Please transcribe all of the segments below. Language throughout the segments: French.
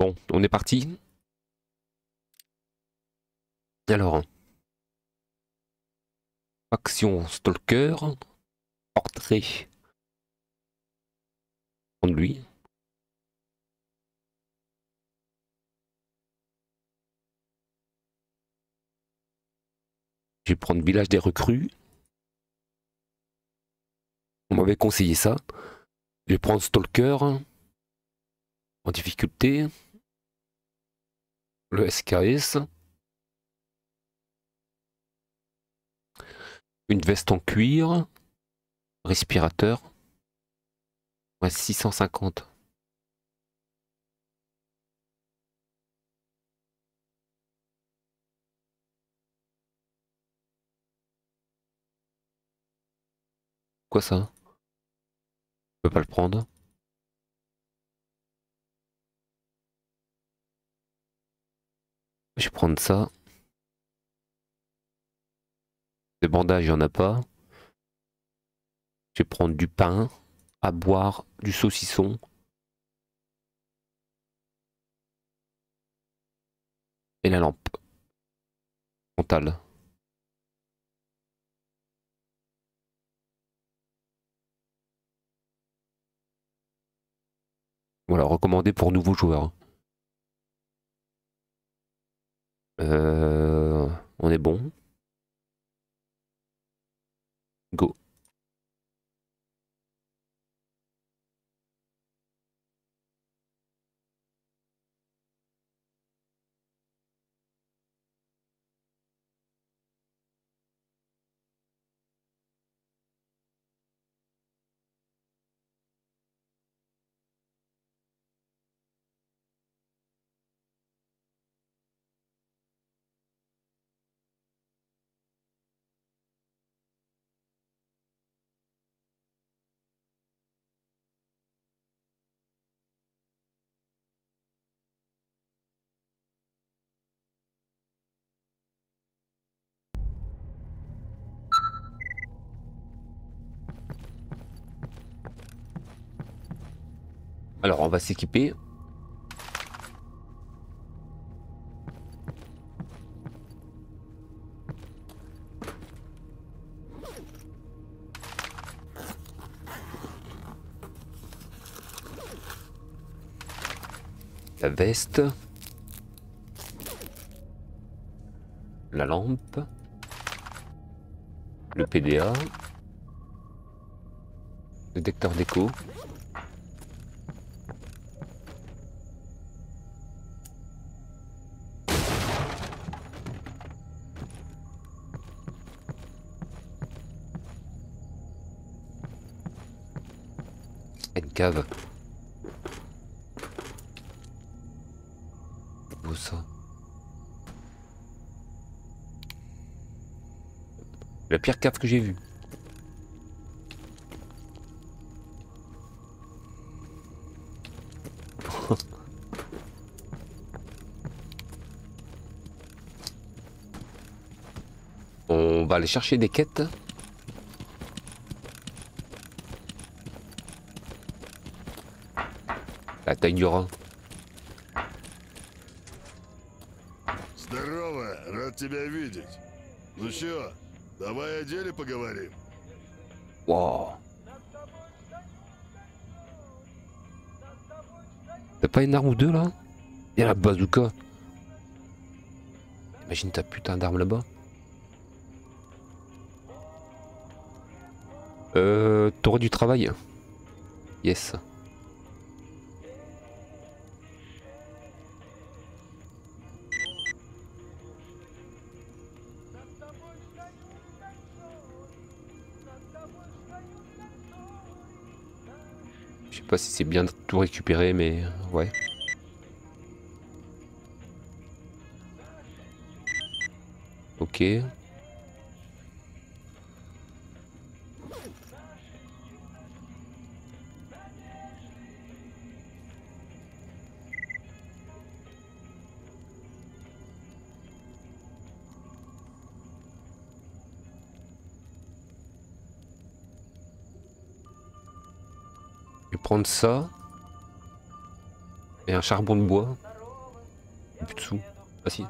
Bon, on est parti. Alors. Action Stalker. Portrait. De lui. Je vais prendre Village des Recrues. On m'avait conseillé ça. Je vais prendre Stalker. En difficulté. Le SKS. Une veste en cuir. Respirateur. Ouais, 650. Quoi ça? Je peux pas le prendre. Je vais prendre ça. Des bandages, il n'y en a pas. Je vais prendre du pain à boire, du saucisson. Et la lampe. Frontale. Voilà, recommandé pour nouveaux joueurs. On est bon. Alors on va s'équiper. La veste. La lampe. Le PDA. Le détecteur d'écho. Une cave. La pire cave que j'ai vue. On va aller chercher des quêtes. taille du rat. Здорово, рад тебя видеть. Ну чё, давай о деле поговорим. Wow. T'as pas une arme ou deux là Et la bazooka. Imagine ta putain d'arme là-bas. Euh. T'aurais du travail Yes. Sais pas si c'est bien de tout récupérer, mais ouais. Ok. prendre ça. Et un charbon de bois. Plus de sous. Ah si.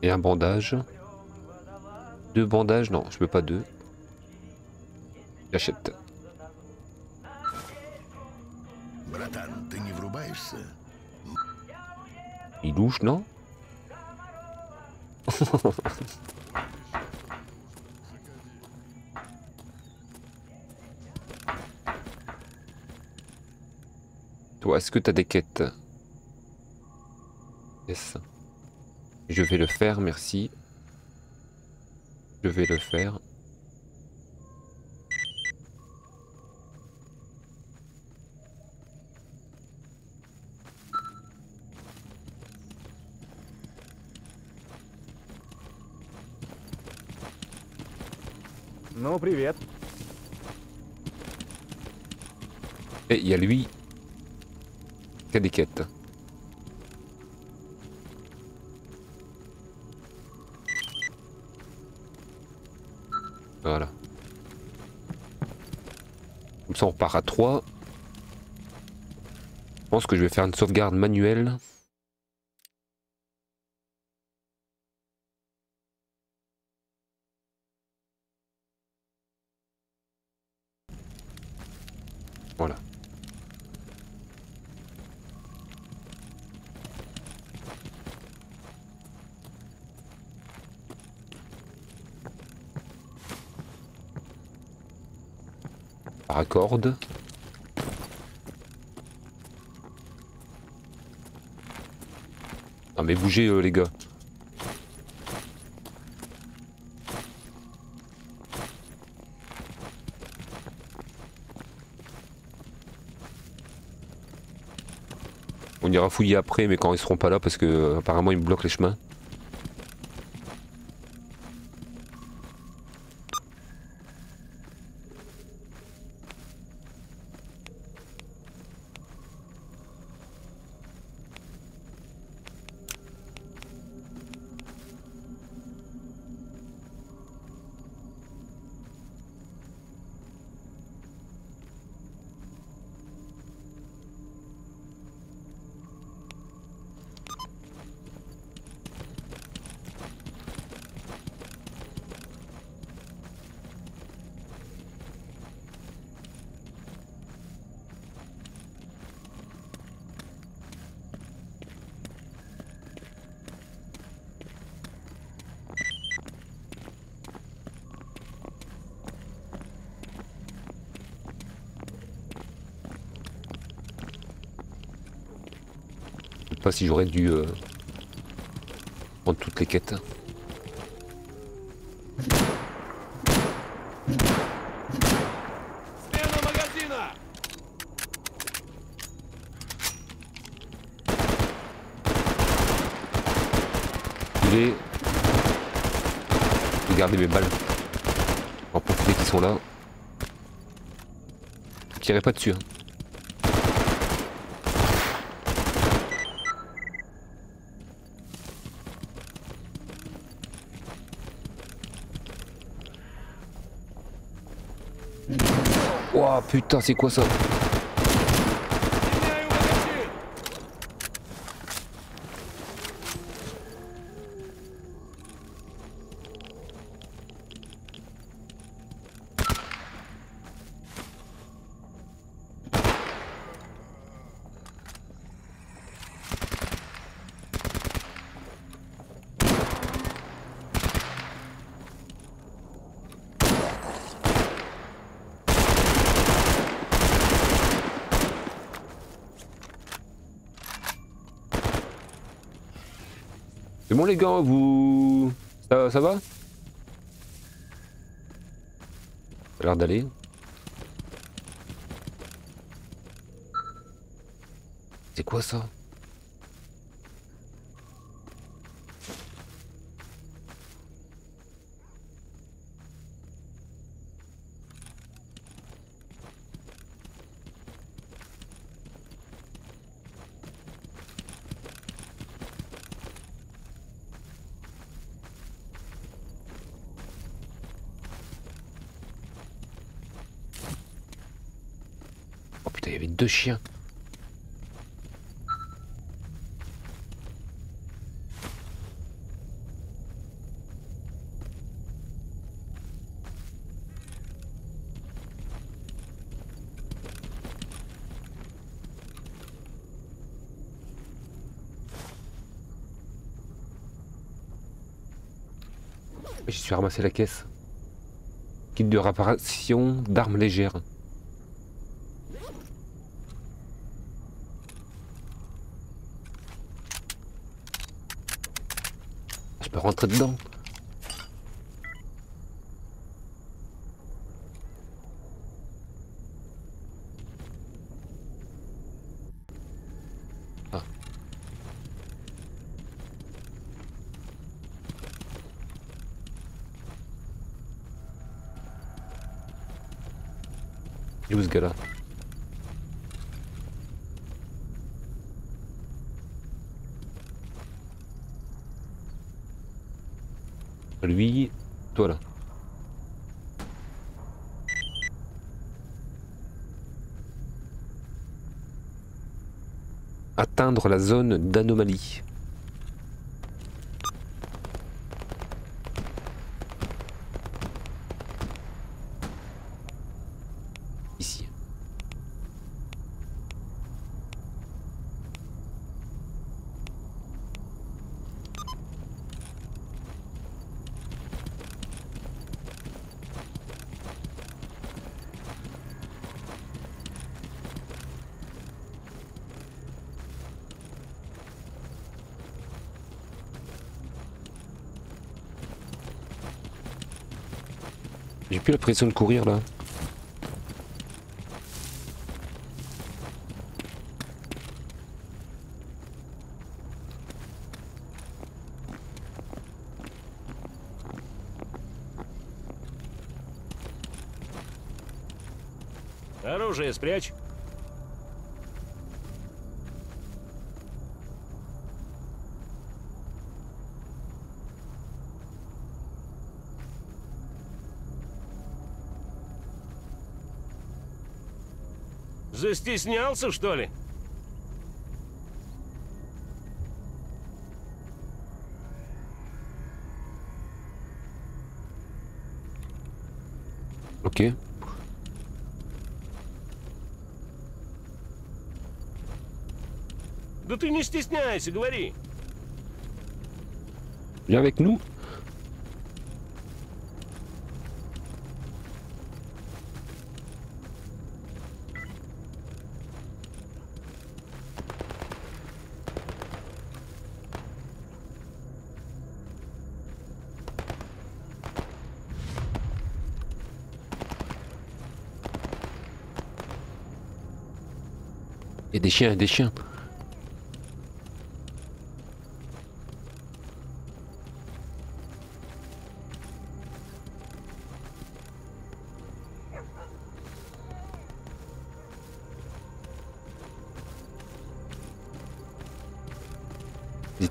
Et un bandage. Deux bandages, non, je peux pas deux. J'achète. Il louche, non? Toi, est-ce que t'as des quêtes? Yes. Je vais le faire, merci. Je vais le faire. Ну, привет. Et il y a lui qui a des quêtes. Voilà. Comme ça on repart à 3. Je pense que je vais faire une sauvegarde manuelle. Ah mais bougez euh, les gars. On ira fouiller après mais quand ils seront pas là parce que euh, apparemment ils me bloquent les chemins. si j'aurais dû euh, prendre toutes les quêtes. J'ai garder mes balles. En profiter qui sont là. Je tirerai pas dessus. Hein. Putain c'est quoi ça? Vous... Ça, va? Ça l'air d'aller. C'est quoi ça? Deux chiens. J'y suis ramassé la caisse. Kit de réparation d'armes légères. Rentrer dedans. Ah. Il est où ce gars-là Lui, toi là. Atteindre la zone d'anomalie. Ici J'ai plus l'impression de courir là. Оружие спрячь. Застеснялся, что ли? Ok. Да ты не стесняйся, говори. Viens avec nous. Il y a des chiens, des chiens.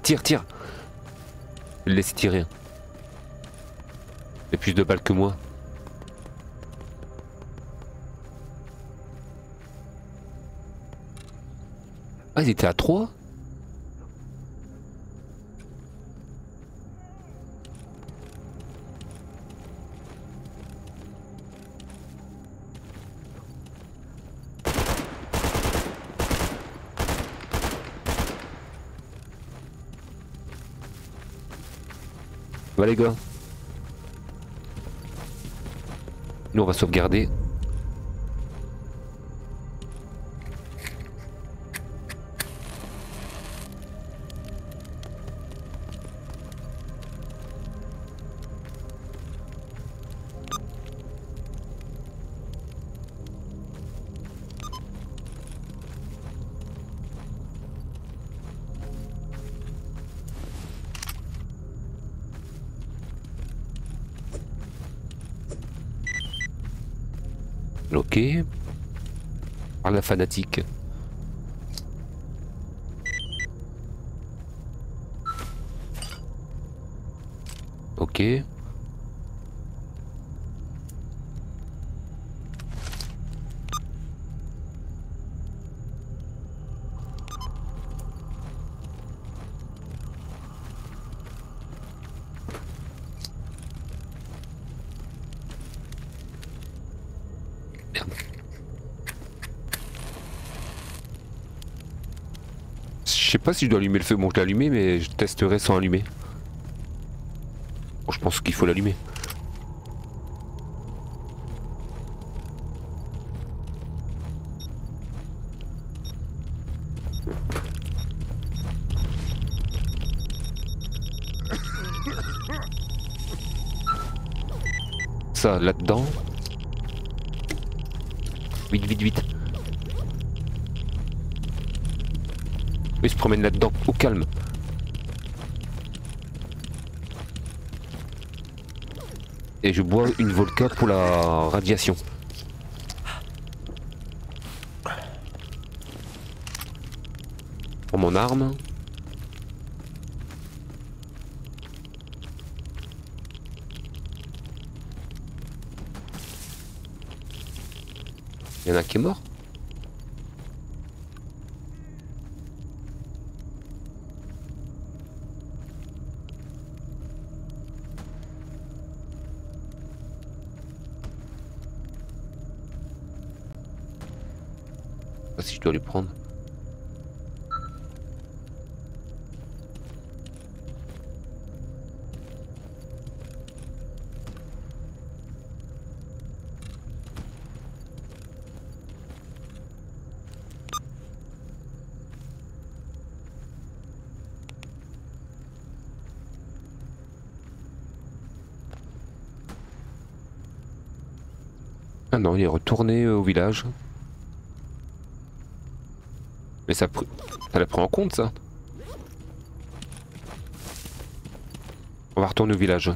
Tire, tire. Laisse tirer. Il plus de balles que moi. Ah, ils étaient à 3 Va les gars. Nous on va sauvegarder. Fanatique. Ok. Si je dois allumer le feu. Bon, je l'ai allumé, mais je testerai sans allumer. Je pense qu'il faut l'allumer. Ça, là-dedans. Vite, vite, vite. Il se promène là-dedans, au calme. Et je bois une vodka pour la radiation. Pour mon arme. Il y en a qui est mort? Je dois lui prendre. Ah non, il est retourné au village. Ça l'a pris en compte ça. On va retourner au village.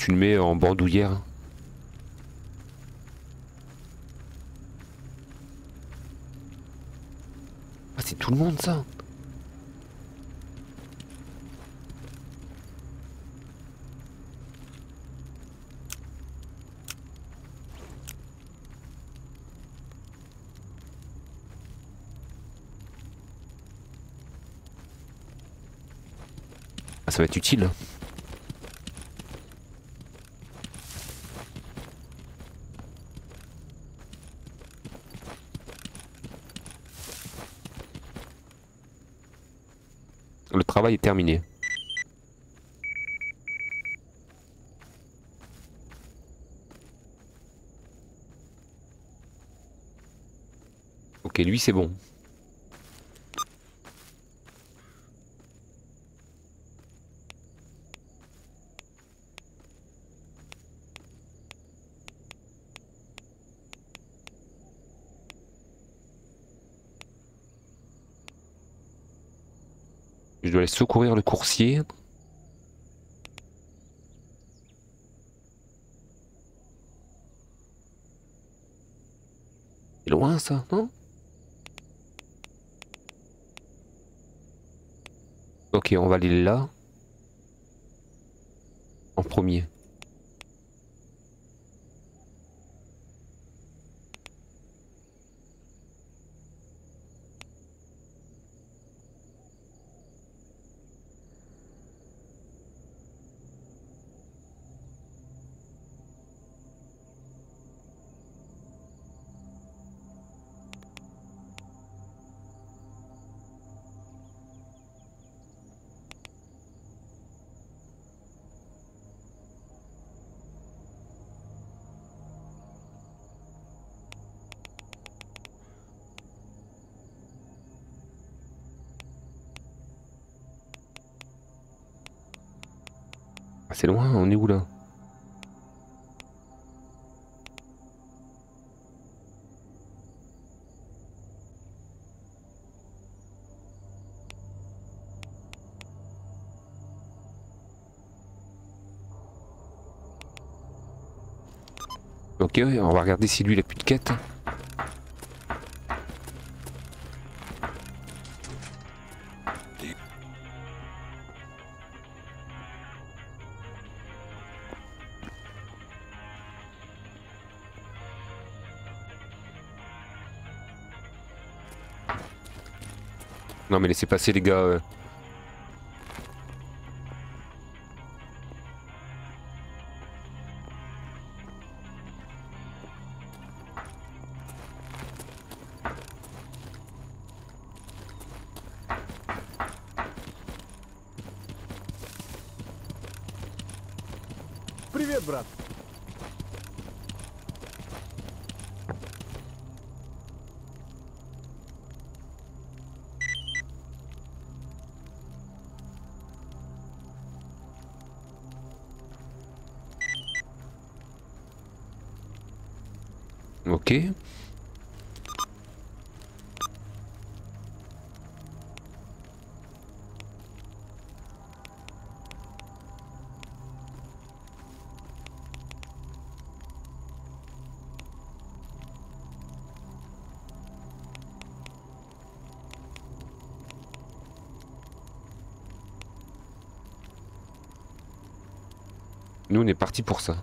Tu le mets en bandoulière. Ah, c'est tout le monde ça. Ah, ça va être utile. Le travail est terminé. Ok, lui c'est bon. Secourir le coursier. C'est loin ça, non? Ok, on va aller là. En premier. c'est loin, on est où là? Ok, on va regarder si lui il a plus de quête. Non mais laissez passer les gars. Nous on est parti pour ça.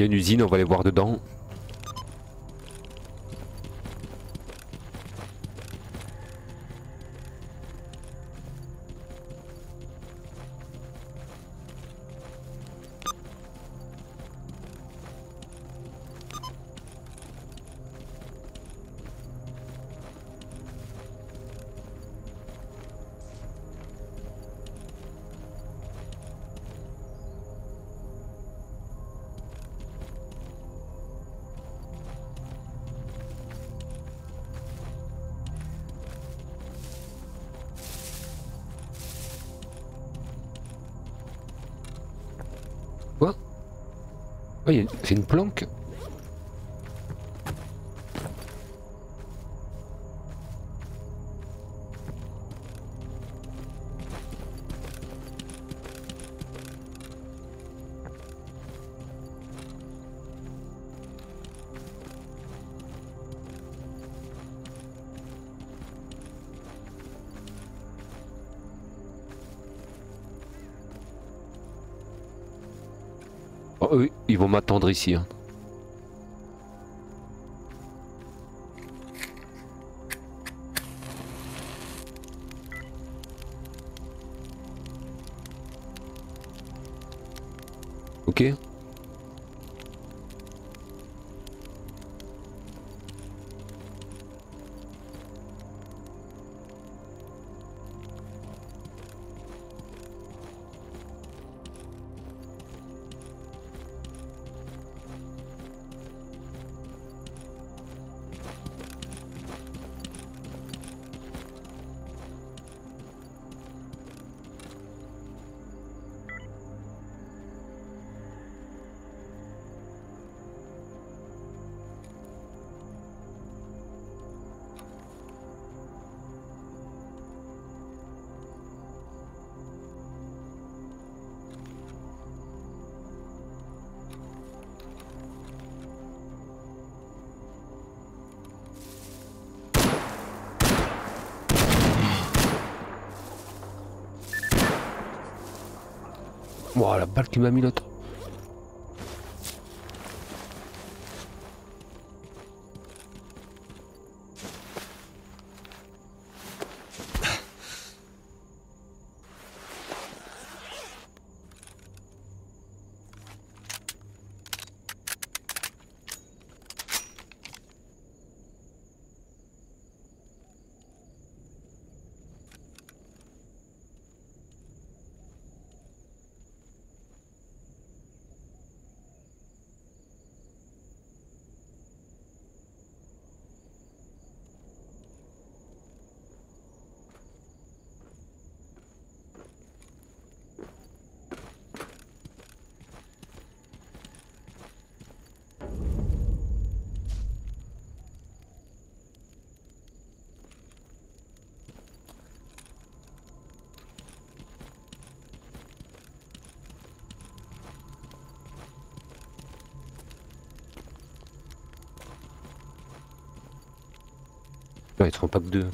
Il y a une usine, on va aller voir dedans. C'est une planque ici. hein. Ok. Balle qui ils seront pas que deux.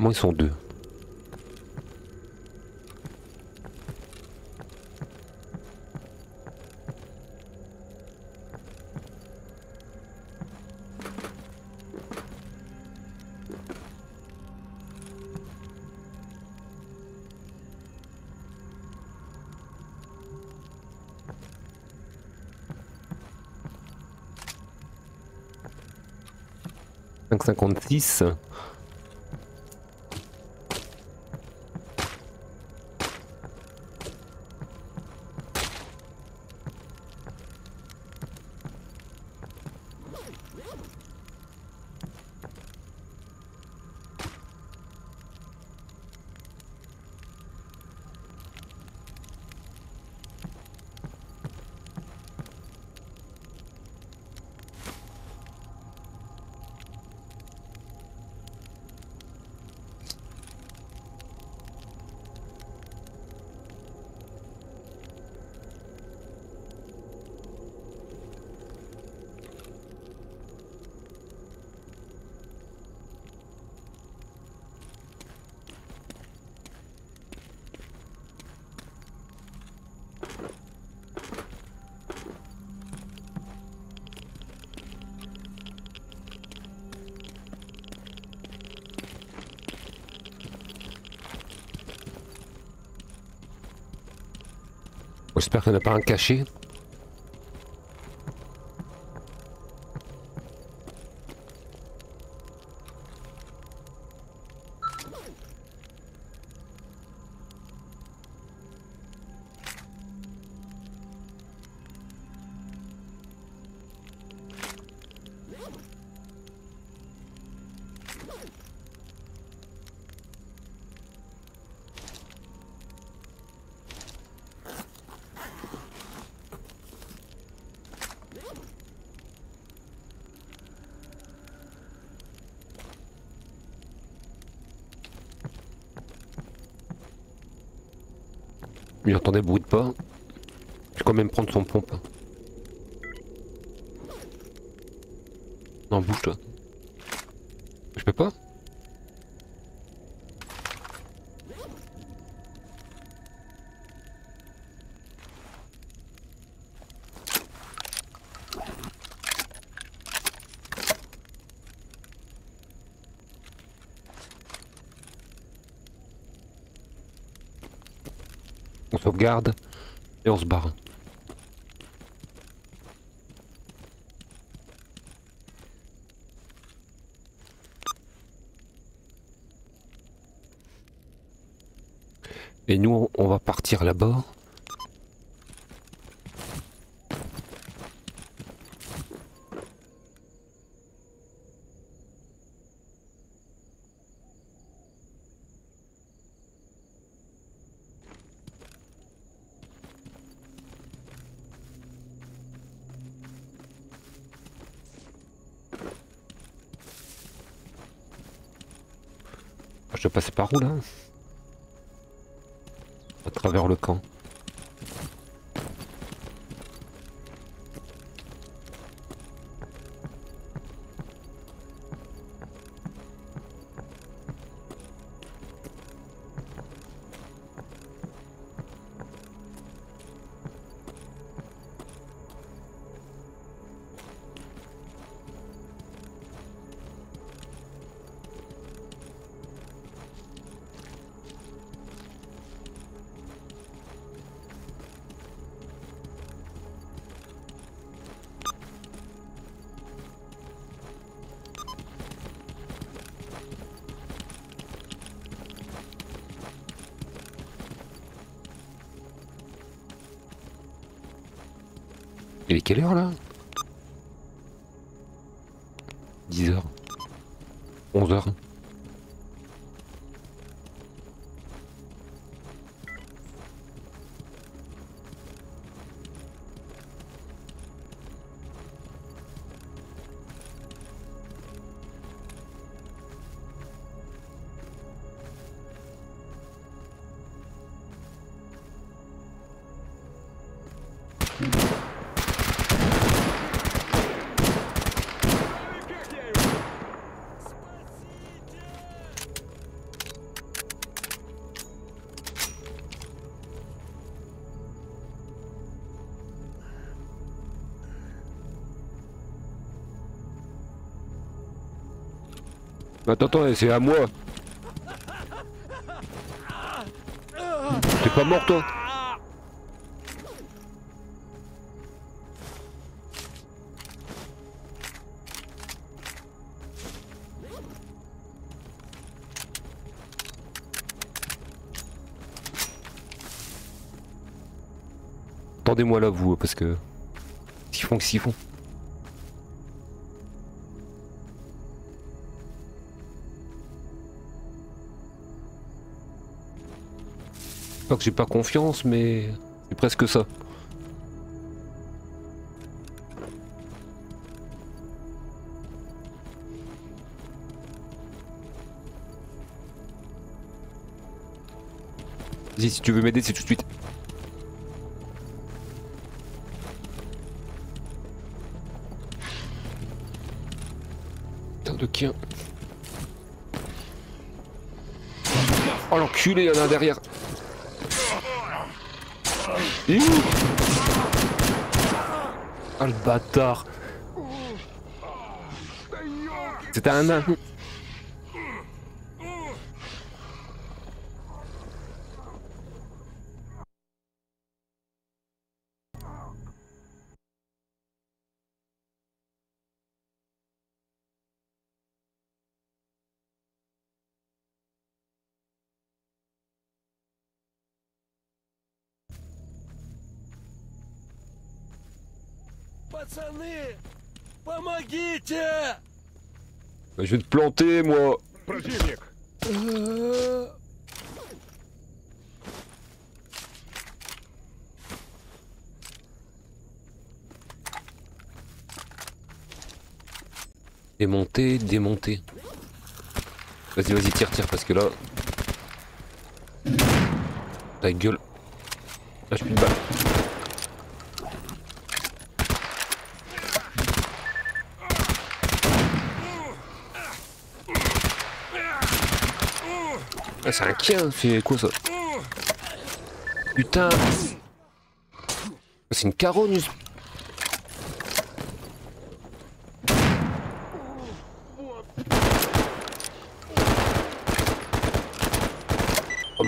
Apparemment, ils sont deux. Cinq cinquante-six. J'espère qu'il n'y en a pas un caché. Il entendait le bruit de pas. Je vais quand même prendre son pompe. Non, bouge toi. Je peux pas Sauvegarde et on se barre. Et nous, on va partir là-bas. Passer par où là? À travers le camp. Virkelig har det. Attends, attends, c'est à moi. T'es pas mort toi Attendez-moi là vous, parce que... S'ils font s'ils font. Pas que j'ai pas confiance, mais c'est presque ça. Vas-y, si tu veux m'aider, c'est tout de suite. Putain de quien. Oh l'enculé, il y en a un derrière. Il Ah le bâtard. C'était un nain Démonter, démonter. Vas-y, vas-y, tire, tire, parce que là... Ta gueule. Lâche plus de balles. Ah, c'est un quien, c'est quoi ça? Putain C'est une carogne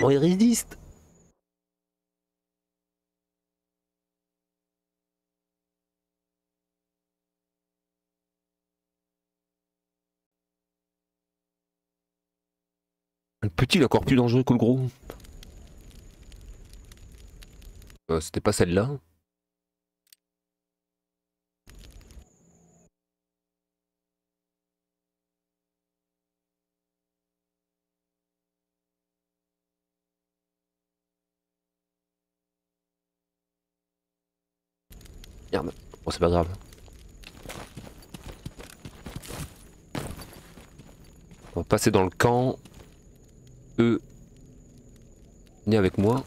Comment Le petit est encore plus dangereux que le gros. Euh, C'était pas celle-là. Merde. Bon, c'est pas grave. On va passer dans le camp. Eux. Venez avec moi.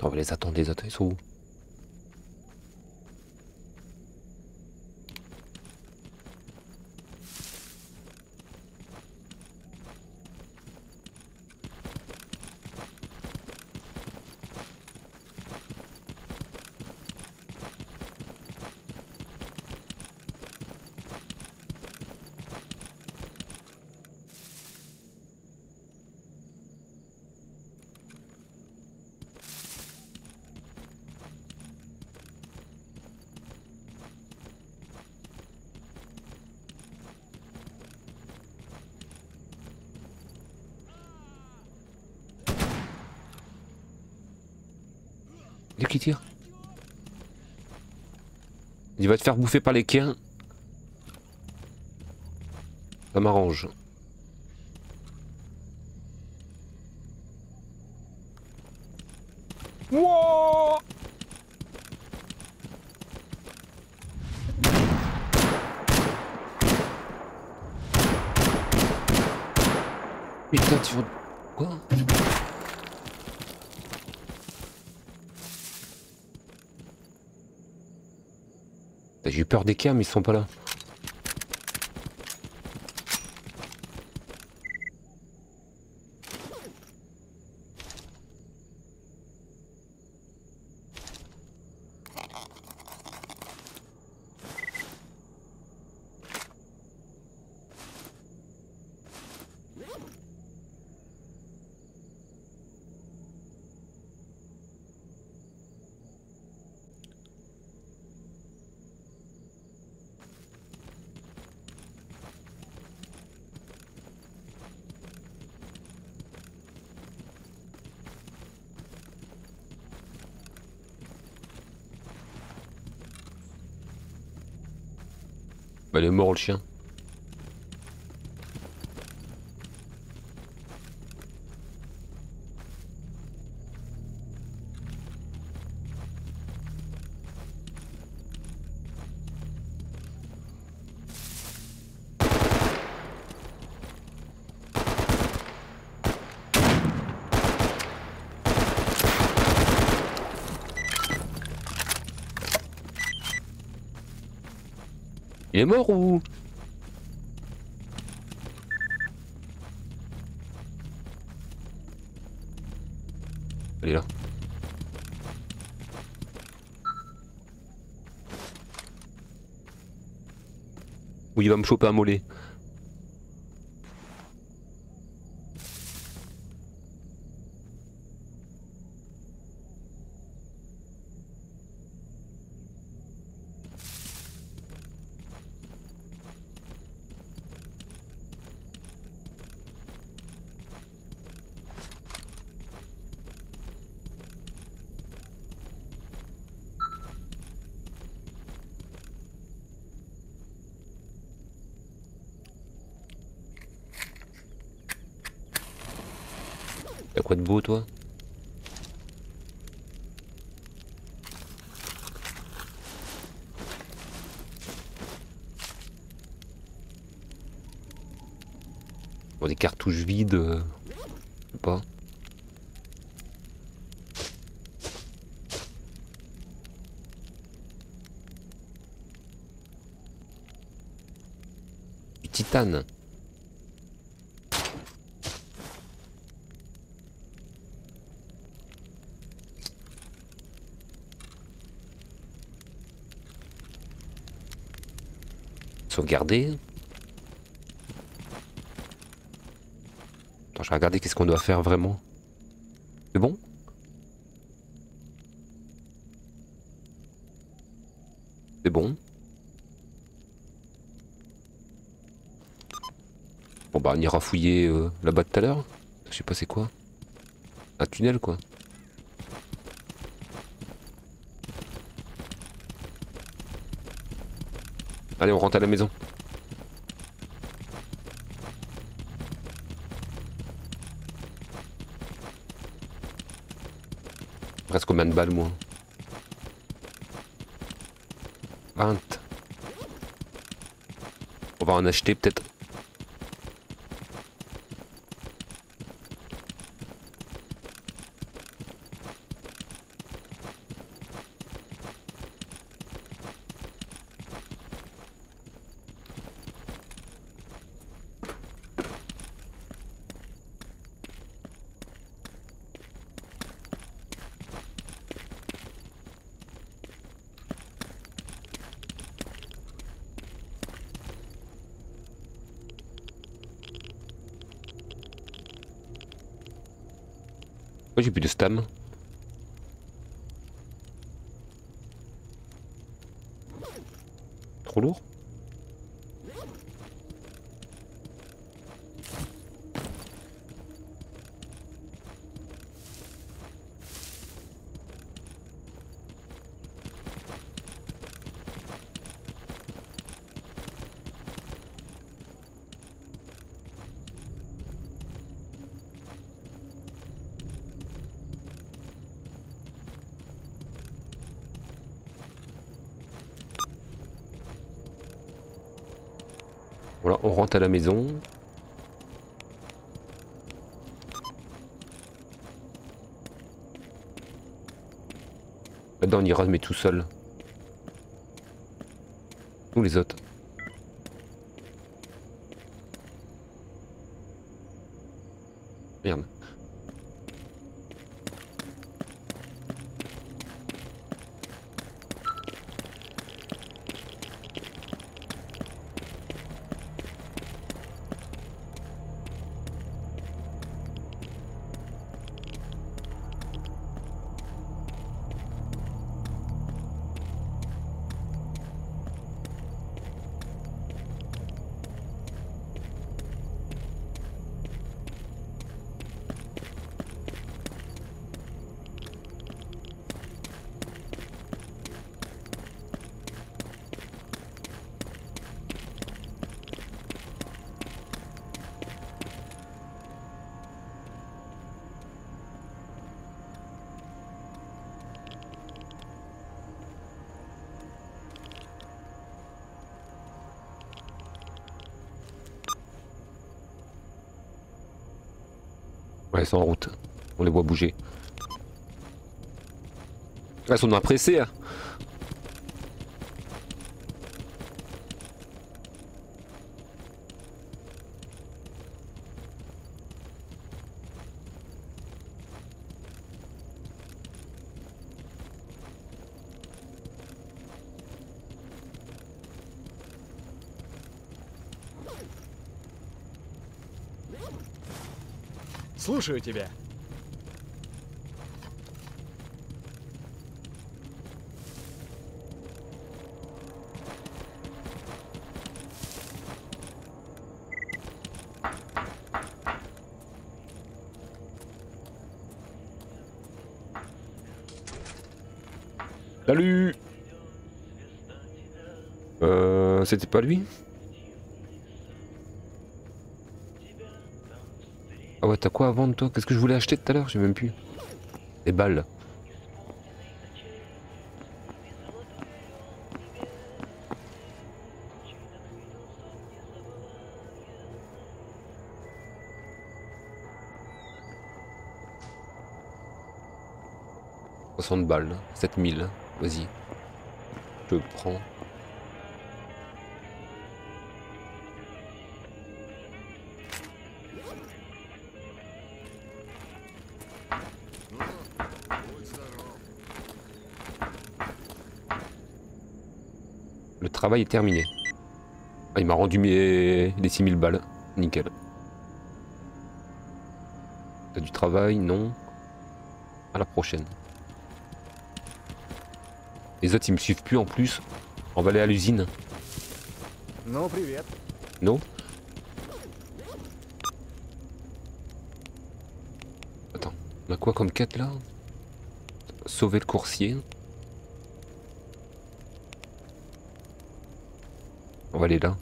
On va les attendre, les autres, ils sont où? Dès qui tire Il va te faire bouffer par les chiens. Ça m'arrange. Wouah Putain, tu veux... Quoi J'ai eu des cams, ils sont pas là. Le chien. Il est mort ou il va me choper un mollet. Beau toi Bon, des cartouches vides, euh, je sais pas. Du titane. Sauvegarder. Attends, je vais regarder qu'est-ce qu'on doit faire vraiment. C'est bon? C'est bon. Bon bah on ira fouiller euh, là-bas tout à l'heure. Je sais pas c'est quoi. Un tunnel quoi. Allez, on rentre à la maison. De balles, moi 20. On va en acheter peut-être. Plus de stam Trop lourd À la maison. Là-dedans, on ira, mais tout seul. Où les autres Elles sont pressées. Hein. Слушаю тебя. Salut Euh... C'était pas lui Ah ouais, t'as quoi à vendre toi? Qu'est-ce que je voulais acheter tout à l'heure? J'ai même plus. Des balles. « 60 balles, 7000, vas-y. Je prends. Le travail est terminé. Ah, il m'a rendu mes... les 6000 balles. Nickel. T'as du travail Non? À la prochaine. Les autres, ils me suivent plus en plus. On va aller à l'usine. Ну, привет. Non Attends, on a quoi comme quête là Sauver le coursier. On va aller là.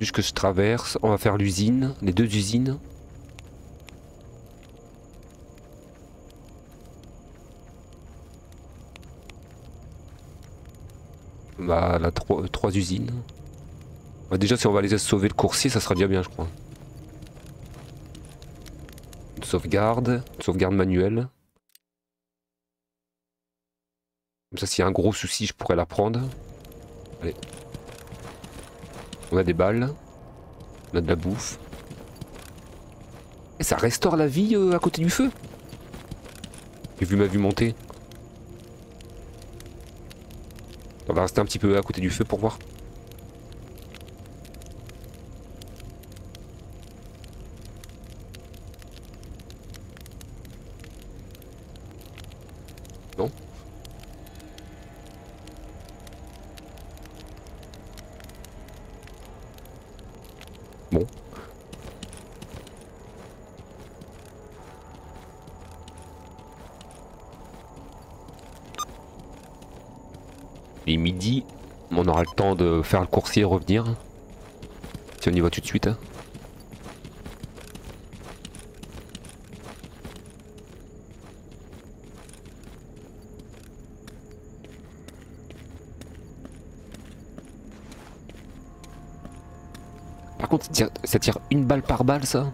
Juste que je traverse, on va faire l'usine, les deux usines. Bah, la trois, trois usines. Bah, déjà, si on va aller sauver le coursier, ça sera bien, je crois. Une sauvegarde, une sauvegarde manuelle. Comme ça, s'il y a un gros souci, je pourrais la prendre. Allez. On a des balles. On a de la bouffe. Et ça restaure la vie euh, à côté du feu. J'ai vu ma vue monter. On va rester un petit peu à côté du feu pour voir. de faire le coursier et revenir. Si on y va tout de suite. Hein. Par contre, ça tire une balle par balle ça?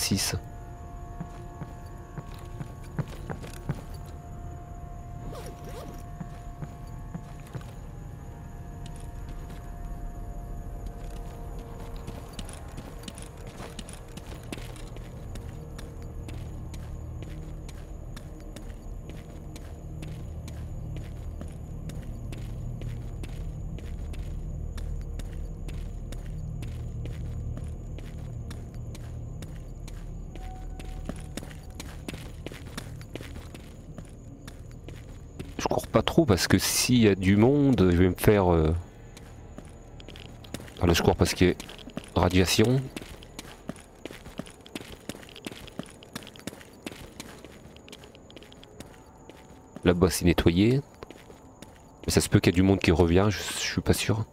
36. Parce que s'il y a du monde, je vais me faire. euh, je cours parce qu'il y a radiation. Là-bas, c'est nettoyé. Mais ça se peut qu'il y ait du monde qui revient, je, je suis pas sûr.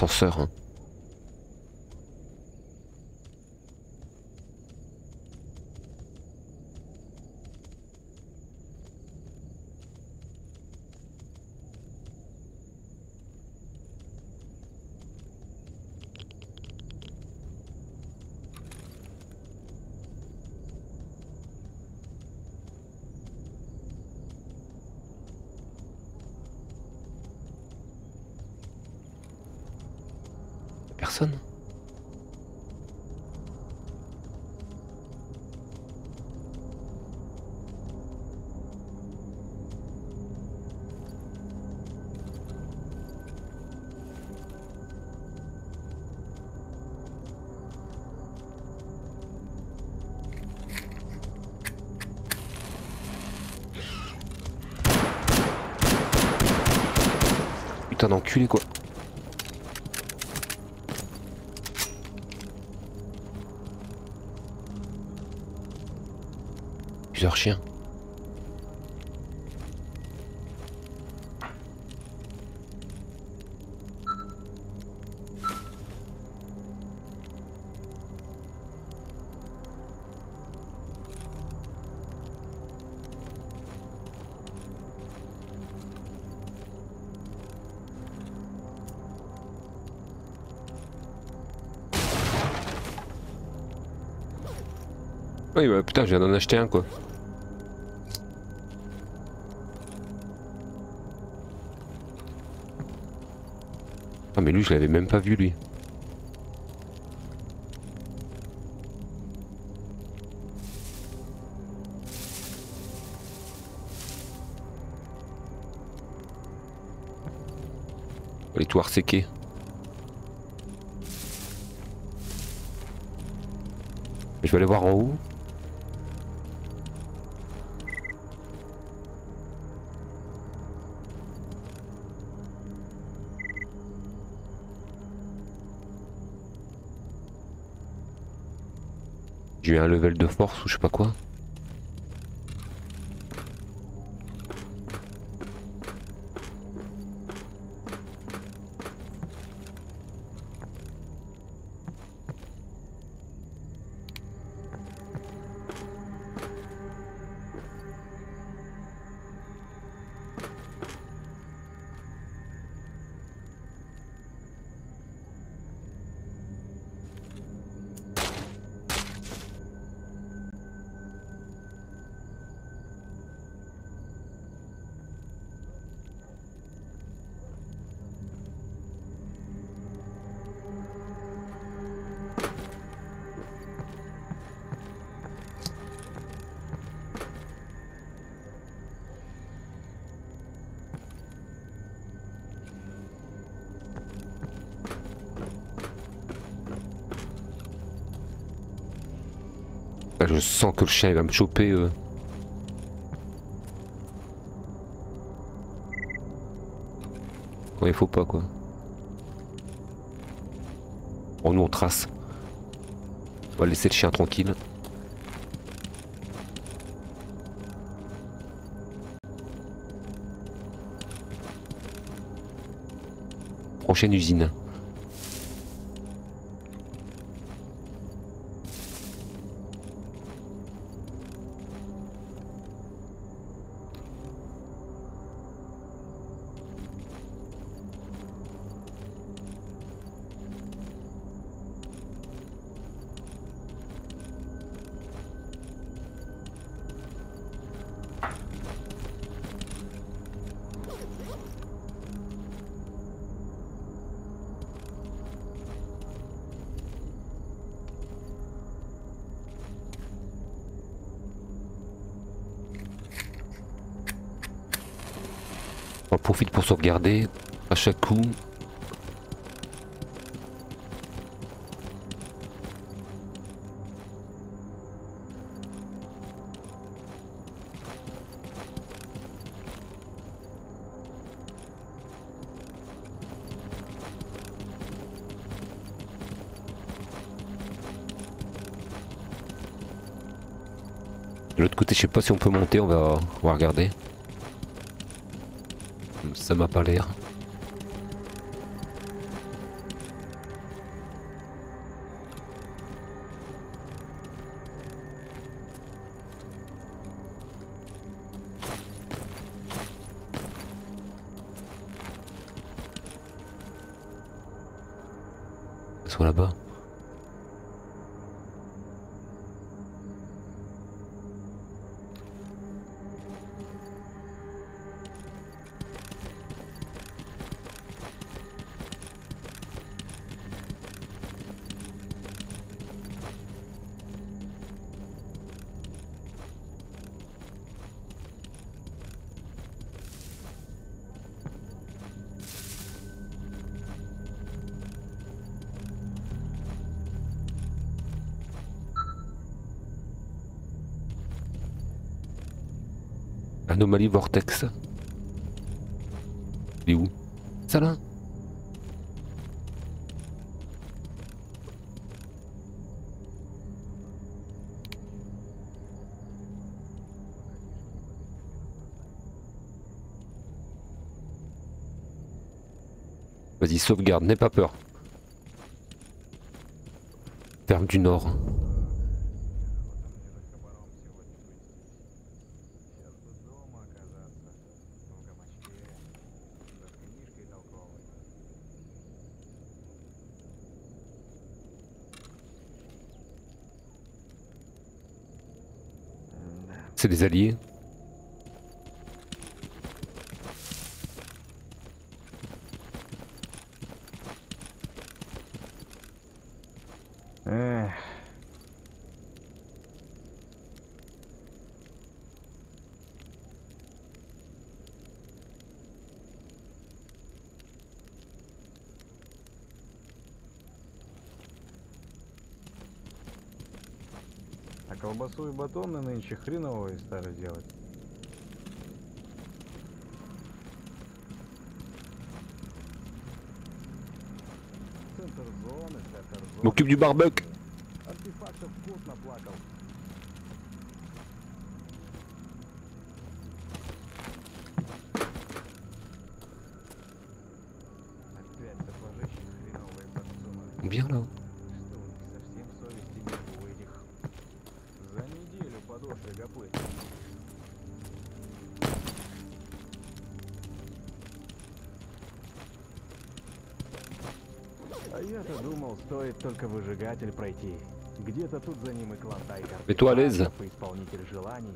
L'ascenseur. Bah putain je viens d'en acheter un quoi. Ah mais lui je l'avais même pas vu lui. Les toits séqués. Je vais aller voir en haut. Eu un level de force ou je sais pas quoi. Sens que le chien il va me choper. euh. Quand il faut pas quoi. Bon nous on trace. On va laisser le chien tranquille. Prochaine usine. Sauvegarder à chaque coup. De l'autre côté, je sais pas si on peut monter, on va, on va regarder. Ça m'a pas l'air. Vortex. Il est où? Ça là Vas-y, sauvegarde, n'aie pas peur. Ferme du Nord. C'est des alliés. вообще хреново из старой делать. M'occupe du barbecue. Стоит только выжигатель пройти. Где-то тут за ним и клондайк и исполнитель желаний.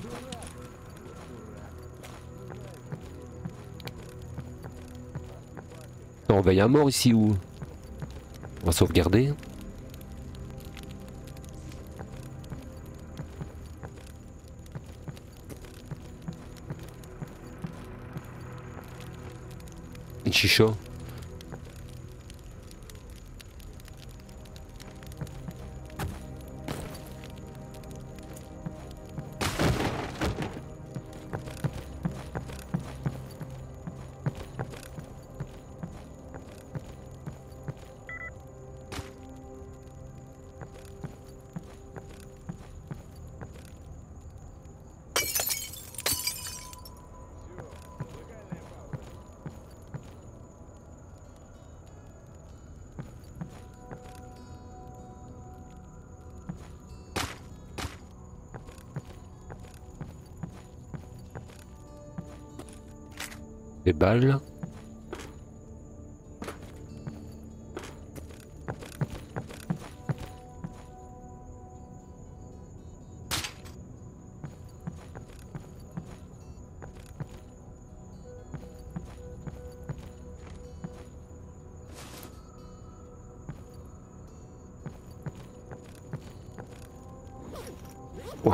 Дурак! On veille un mort ici ou On va sauvegarder. Une chicha.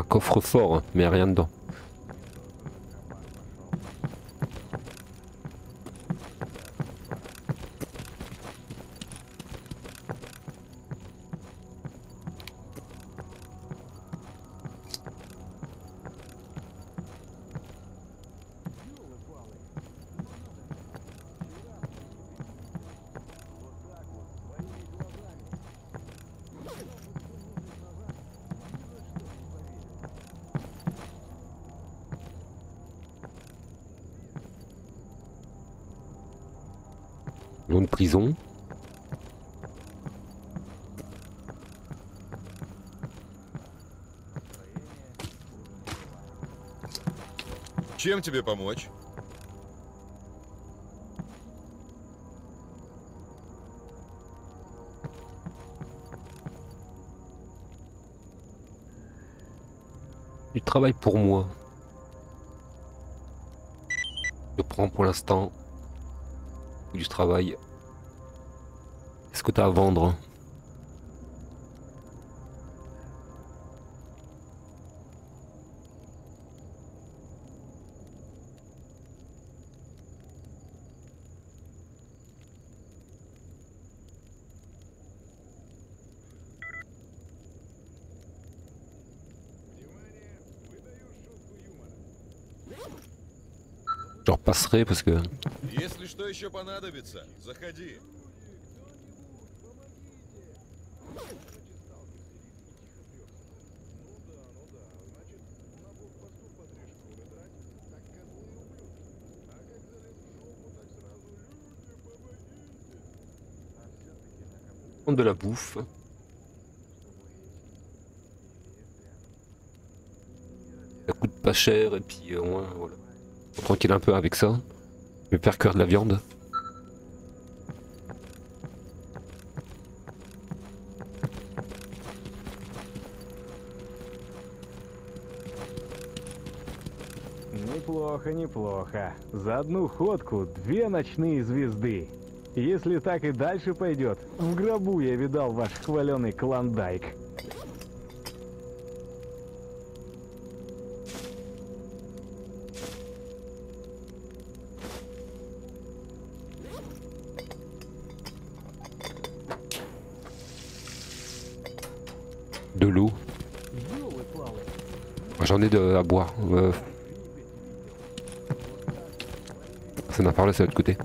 Un coffre fort, hein, mais rien dedans. Чем тебе помочь? Du travail pour moi. Je prends pour l'instant du travail. Qu'est-ce que tu as à vendre parce que. de la bouffe. Ça coûte pas cher et puis euh, au moins voilà. Tranquille un peu avec ça. Je vais faire cuire de la viande. Неплохо, неплохо. За одну ходку две ночные звезды. Если так и дальше пойдет, в гробу я видал ваш хваленый клондайк. j'en ai de, à boire. Euh. Ça n'a pas là, c'est de l'autre côté.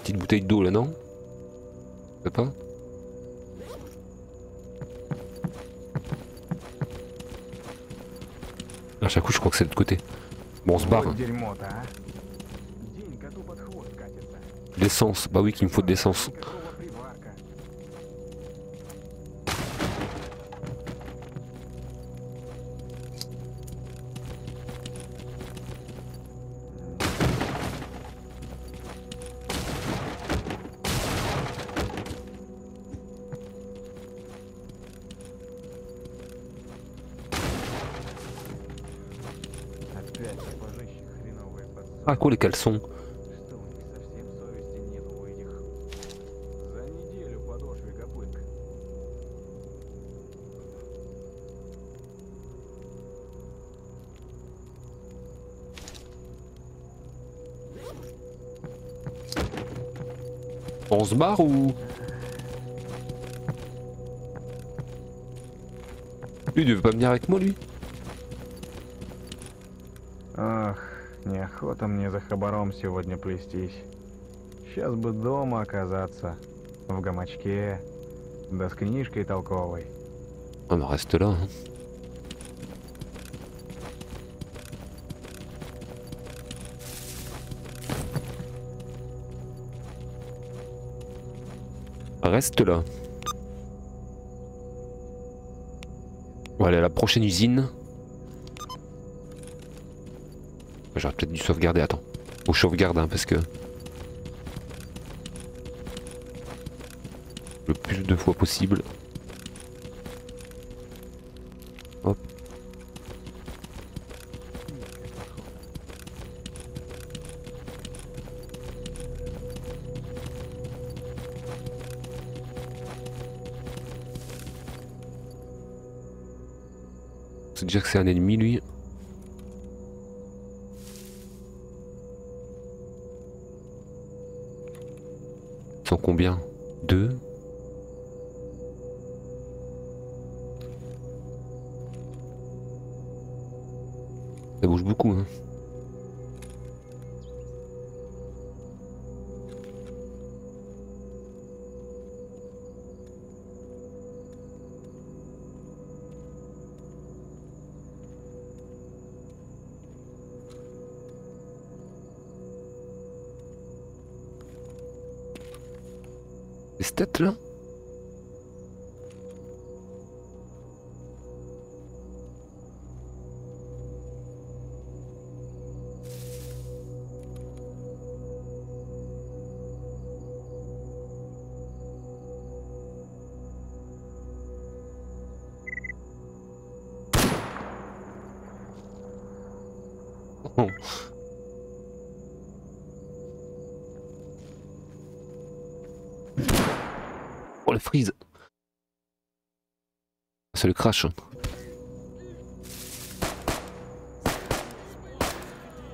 Petite bouteille d'eau là, non? Je pas? Ah, à chaque coup, je crois que c'est de l'autre côté. Bon, on se barre. L'essence, bah oui, qu'il me faut de l'essence. Les caleçons On se barre ou Lui, il veut pas venir avec moi, lui? Неохота мне за хабаром сегодня плестись. Сейчас бы дома оказаться, в гамачке, да с книжкой толковой. On en reste là. hein. Reste là. On va aller à la prochaine usine. J'aurais peut-être dû sauvegarder, attends. Je sauvegarde hein, parce que... Le plus de fois possible. Hop. C'est dire que c'est un ennemi lui? Combien?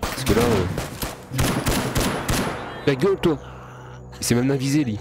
Parce que là... euh, La gueule toi Il s'est même avisé lui.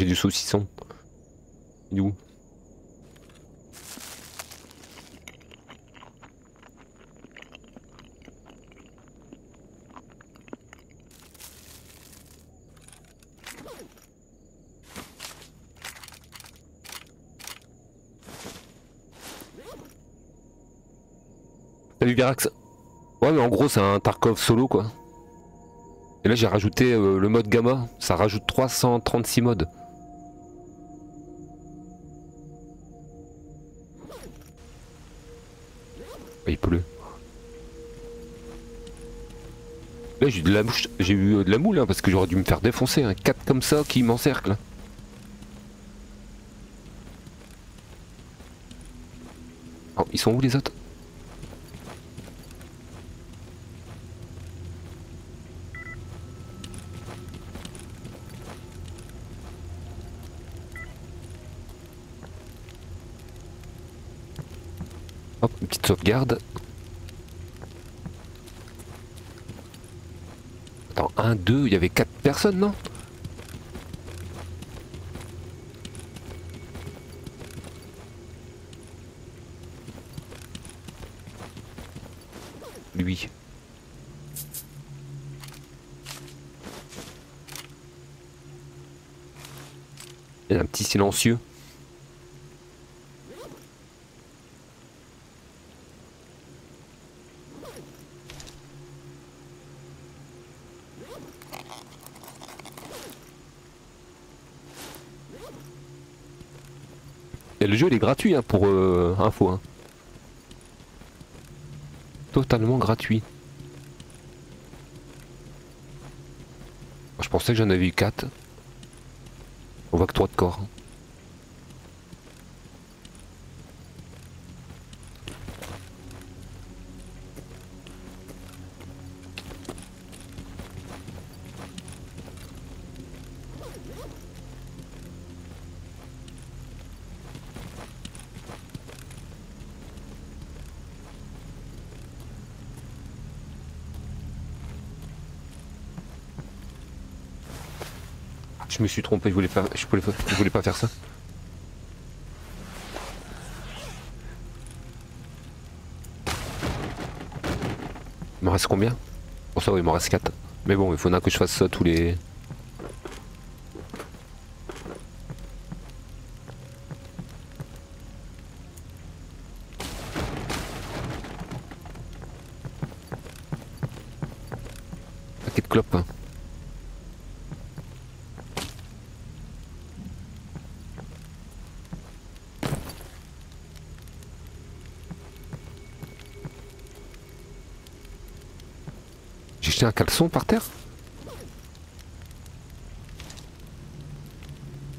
Manger du saucisson. Il où? Salut Virax. Ouais mais en gros c'est un Tarkov solo quoi. Et là j'ai rajouté euh, le mode gamma, ça rajoute 336 modes. Il pleut. Là j'ai de la mouche, j'ai eu euh, de la moule hein, parce que j'aurais dû me faire défoncer, un 4 comme ça qui m'encercle. Oh, ils sont où les autres Hop, une petite sauvegarde. Attends, 1, 2, il y avait 4 personnes, non? Lui. Il y a un petit silencieux. Jeu il est gratuit hein, pour euh, info. hein. Totalement gratuit. Je pensais que j'en avais eu 4. On voit que 3 de corps. Je me suis trompé, je voulais pas faire ça. Il m'en reste combien? Pour ça, oui, il m'en reste 4. Mais bon, il faudra que je fasse ça tous les. Paquet de clopes. hein. J'ai jeté un caleçon par terre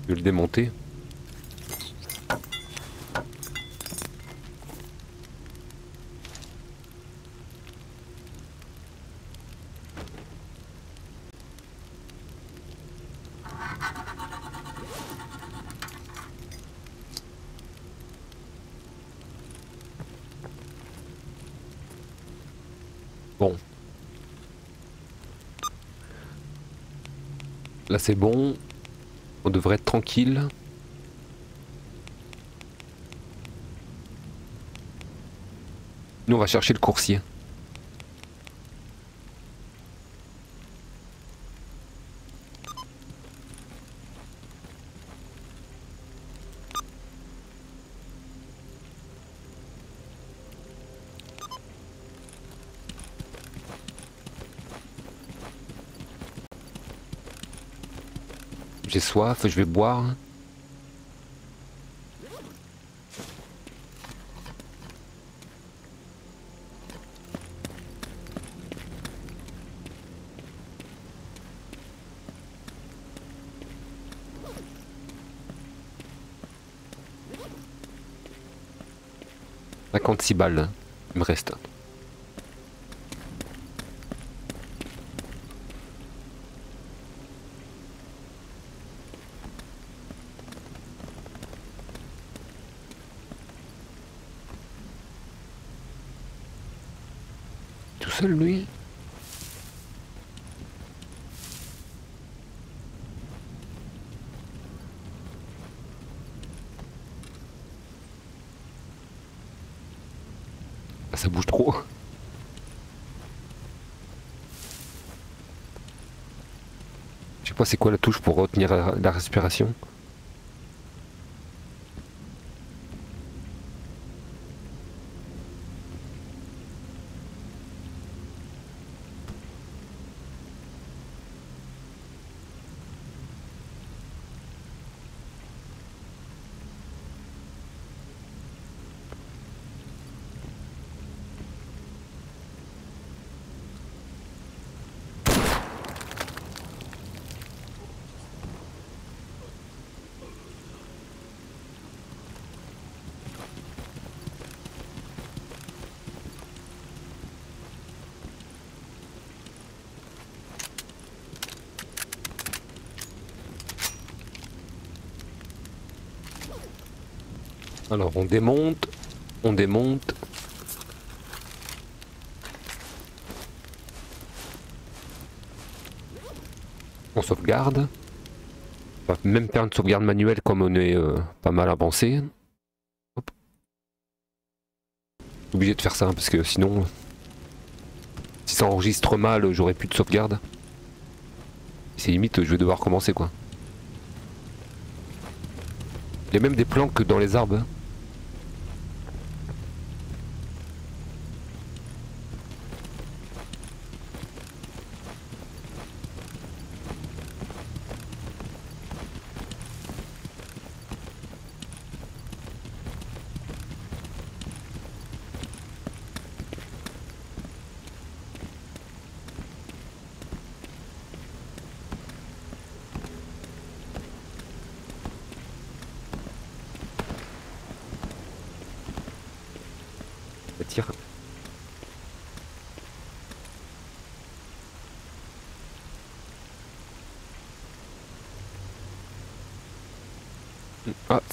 Je vais le démonter. Bon. Là c'est bon. On devrait être tranquille. Nous on va chercher le coursier. J'ai soif, je vais boire. Cinquante-six balles, me reste. Tout seul lui Ah, Ça bouge trop. C'est quoi la touche pour retenir la respiration? Alors on démonte, on démonte. On sauvegarde. On va même faire une sauvegarde manuelle comme on est euh, pas mal avancé. Obligé de faire ça hein, parce que sinon, si ça enregistre mal, j'aurai plus de sauvegarde. C'est limite, je vais devoir commencer quoi. Il y a même des planques dans les arbres. hein. partir. Ah, c'est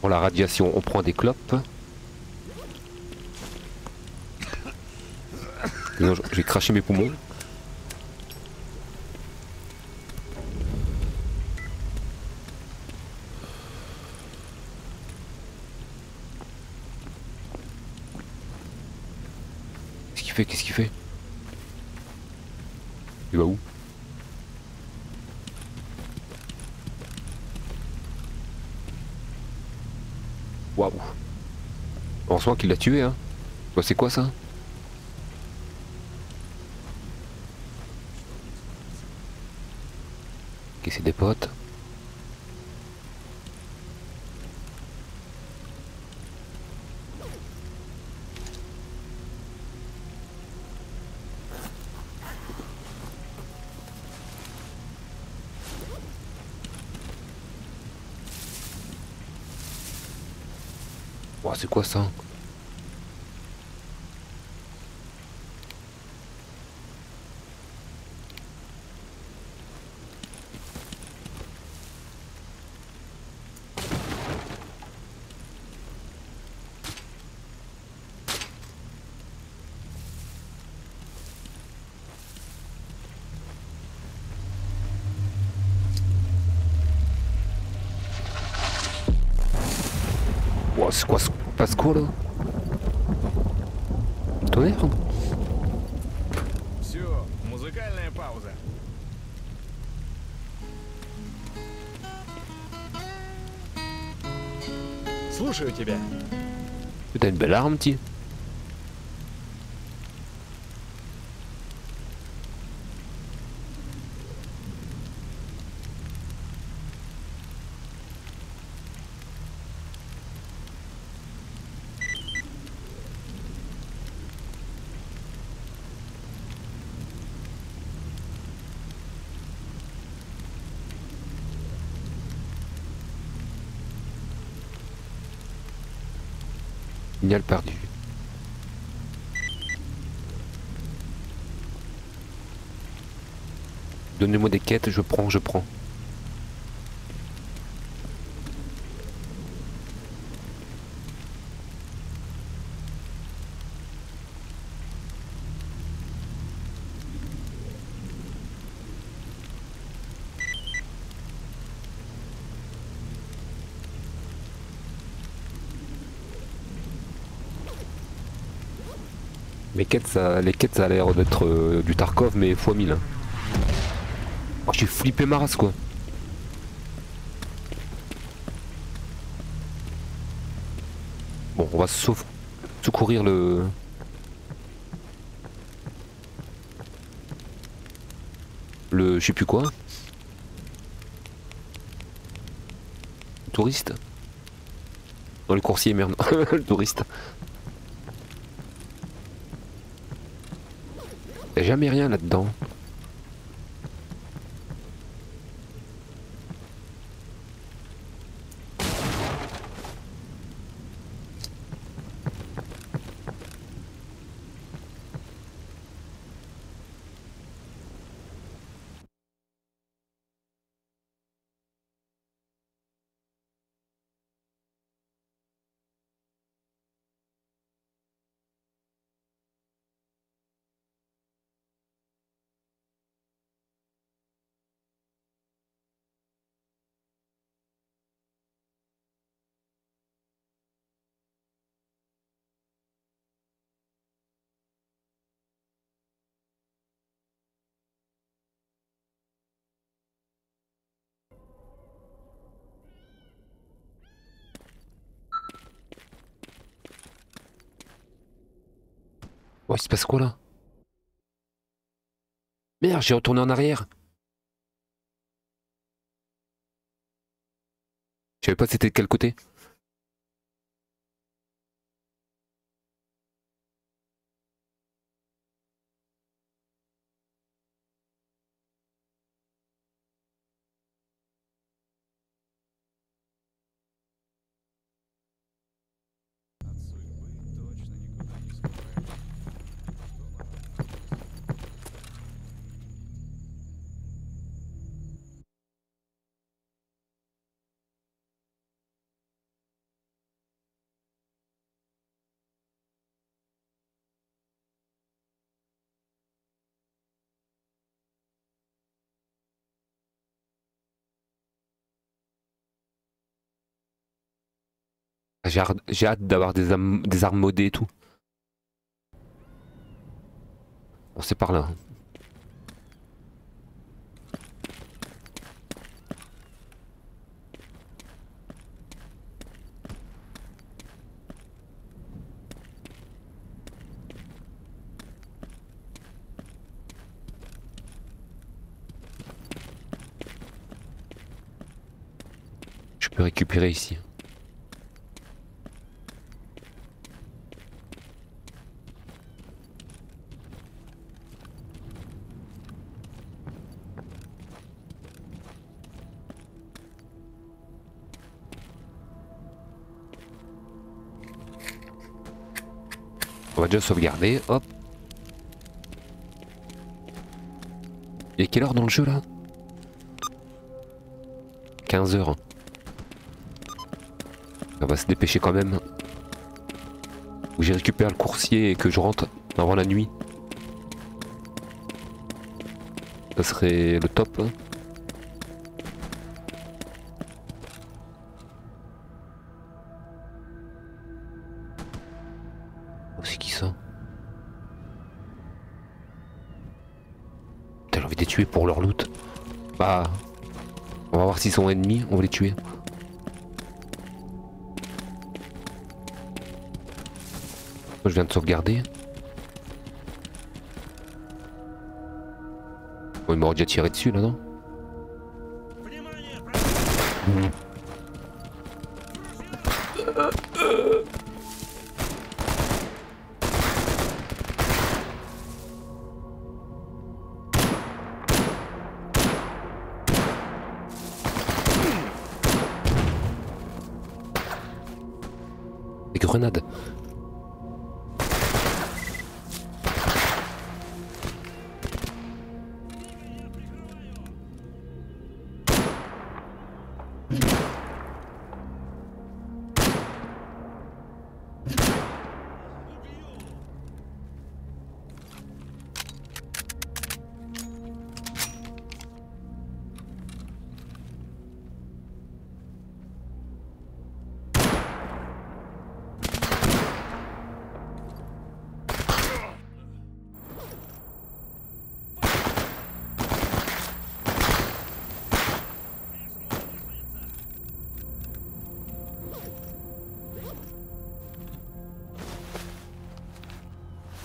Pour la radiation, on prend des clopes. J'ai craché mes poumons. Fait Qu'est-ce qu'il fait Il va où Waouh Heureusement qu'il l'a tué hein Bah, C'est quoi ça Ok c'est des potes. C'est quoi ça Super. T'as une belle arme, tiens. Perdu. Donnez-moi des quêtes, je prends, je prends. Les quêtes, ça a l'air d'être euh, du Tarkov, mais x 1000. hein. J'ai flippé ma race, quoi. Bon, on va sauf secourir le... Le... je sais plus quoi. Touriste Non, le coursier, merde. le touriste. Jamais rien là-dedans. Oh, il se passe quoi là? Merde, j'ai retourné en arrière. Je savais pas c'était de quel côté. J'ai hâte d'avoir des, des armes modées et tout. Bon, c'est par là. hein. Je peux récupérer ici. Va déjà sauvegarder, hop. Est quelle heure dans le jeu là? 15 heures. On va se dépêcher quand même. Que J'ai récupéré le coursier et que je rentre avant la nuit. Ça serait le top. hein. Tuer pour leur loot. Bah, on va voir s'ils sont ennemis, on va les tuer. Je viens de sauvegarder. Oh, il m'aurait déjà tiré dessus là, non?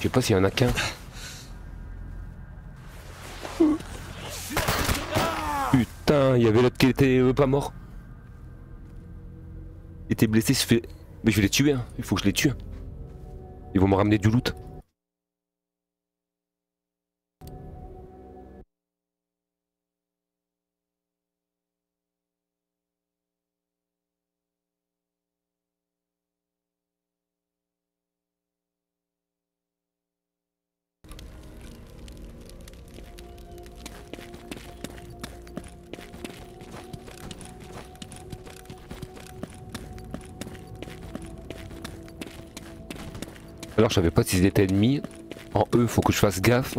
Sais pas s'il y en a qu'un. Putain, il y avait l'autre qui était euh, pas mort. Il était blessé, il se fait. Mais je vais les tuer, hein. il faut que je les tue. Ils vont me ramener du loot. Je savais pas s'ils étaient ennemis. En eux, faut que je fasse gaffe.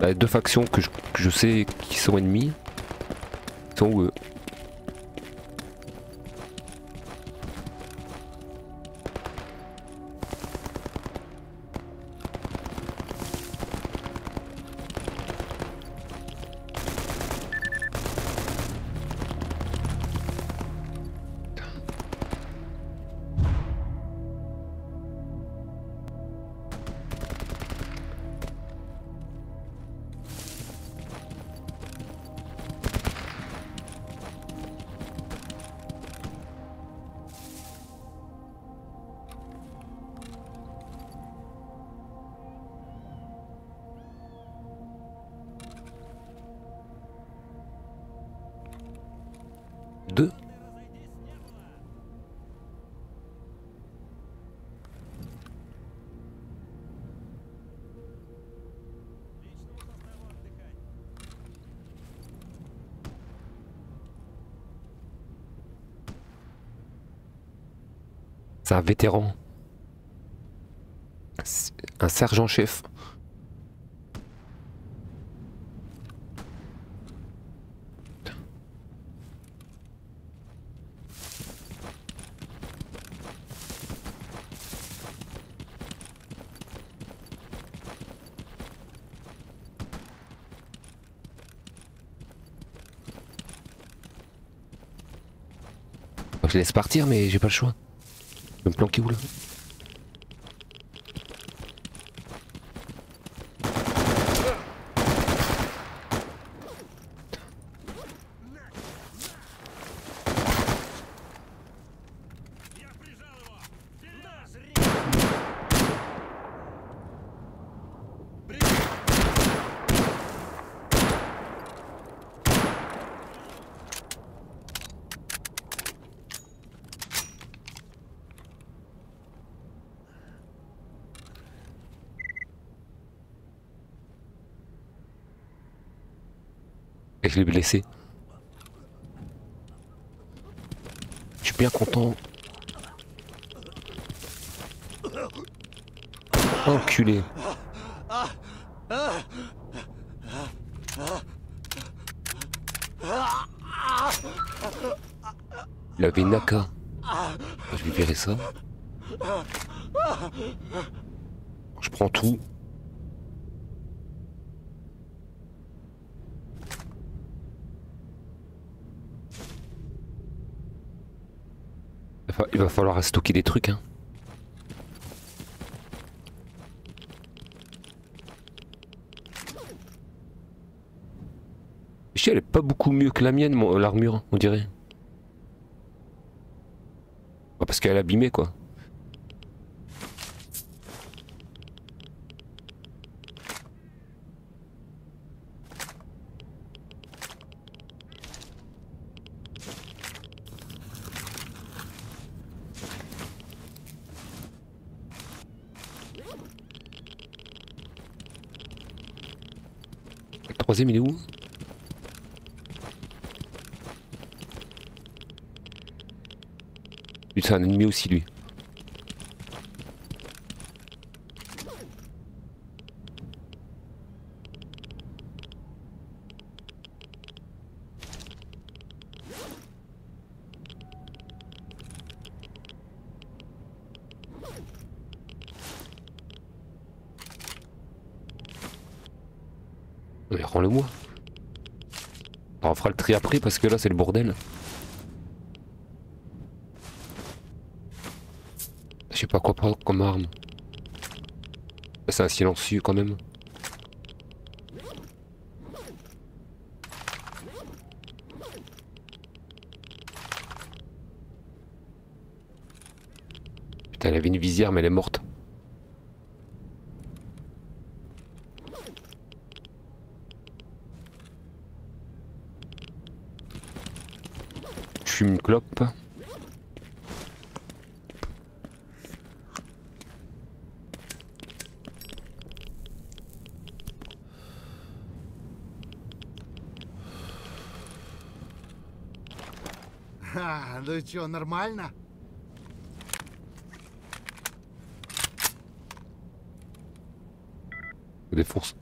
Y a deux factions que je, que je sais qui sont ennemis. Ils sont où eux? Vétéran. Un sergent-chef. Je laisse partir, mais j'ai pas le choix. Vais me planquer où là bien content. Enculé. Lui verrai ça. Je prends tout. Il va- falloir stocker des trucs, hein. Elle est pas beaucoup mieux que la mienne, l'armure, on dirait. Ah, Parce qu'elle est abîmée, quoi. Le troisième, il est où Lui, c'est un ennemi aussi, lui. Mais rends-le-moi. On fera le tri après parce que là c'est le bordel. Je sais pas quoi prendre arme. C'est un silencieux quand même. Putain, elle avait une visière mais elle est morte. Je fume une clope. Ха, ну чё, нормально? Des forces.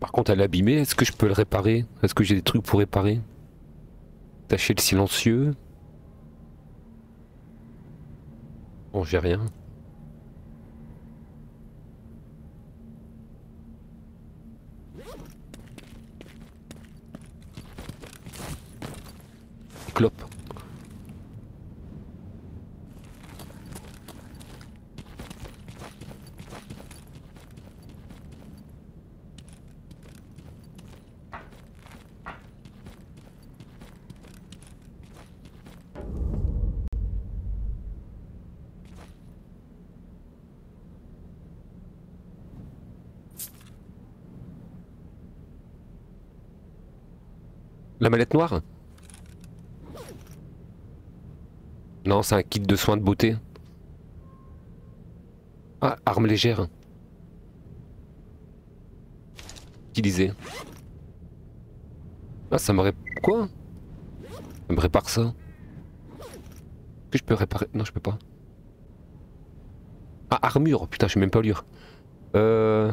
Par contre, elle est abîmée. Est-ce que je peux le réparer Est-ce que j'ai des trucs pour réparer Tâcher le silencieux. Bon, j'ai rien. Noire Non, c'est un kit de soins de beauté. Ah, arme légère. Utilisé. Ah, ça me ré... Quoi? Ça me répare ça. Est-ce que je peux réparer? Non, je peux pas. Ah, armure Putain, je sais même pas lire. Euh...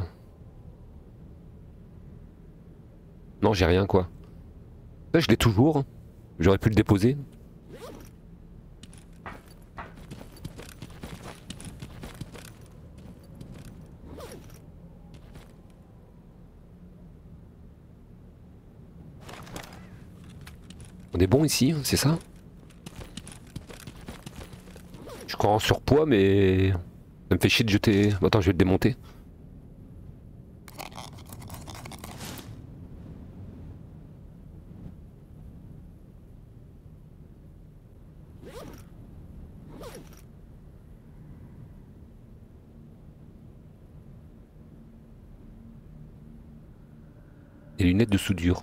Non, j'ai rien, quoi. Je l'ai toujours. J'aurais pu le déposer. On est bon ici, c'est ça? Je crois en surpoids, mais ça me fait chier de jeter. Attends, je vais le démonter. De soudure.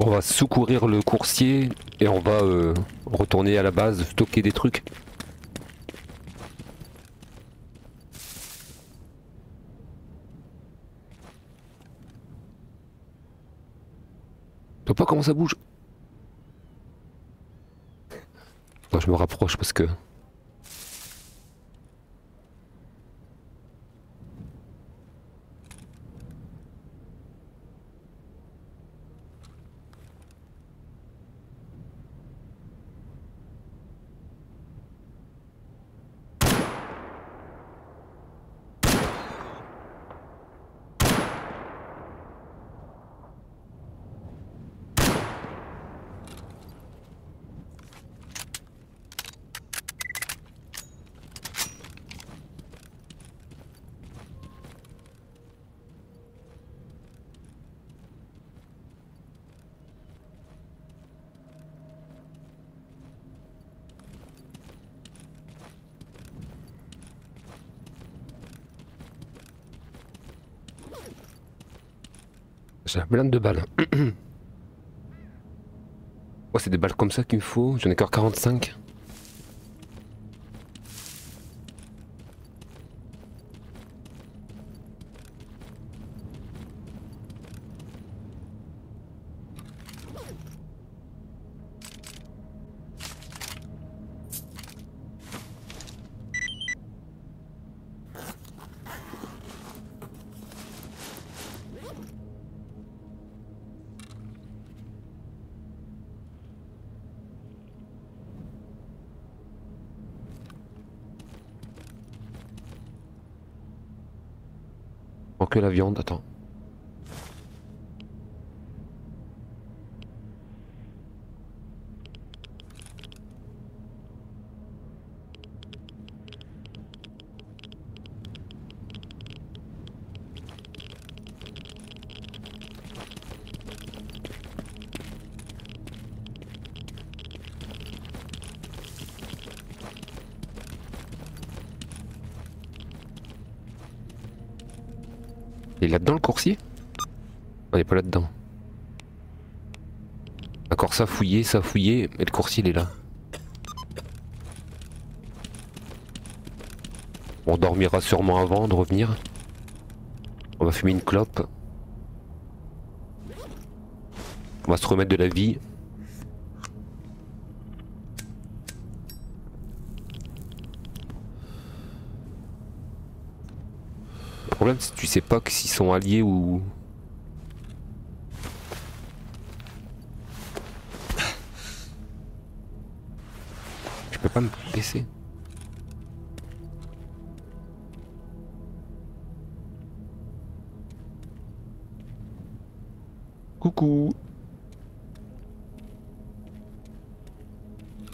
On va secourir le coursier et on va euh, retourner à la base, stocker des trucs. Je vois pas comment ça bouge? Je me rapproche parce que... Plein de balles. ouais, c'est des balles comme ça qu'il me faut. J'en ai encore 45. Manque que la viande, attends. Il est là-dedans le coursier? On est pas là-dedans. D'accord, ça fouillé, ça fouillé, mais le coursier il est là. On dormira sûrement avant de revenir. On va fumer une clope. On va se remettre de la vie. Problème c'est que tu sais pas que s'ils sont alliés ou... Je peux pas me baisser. Coucou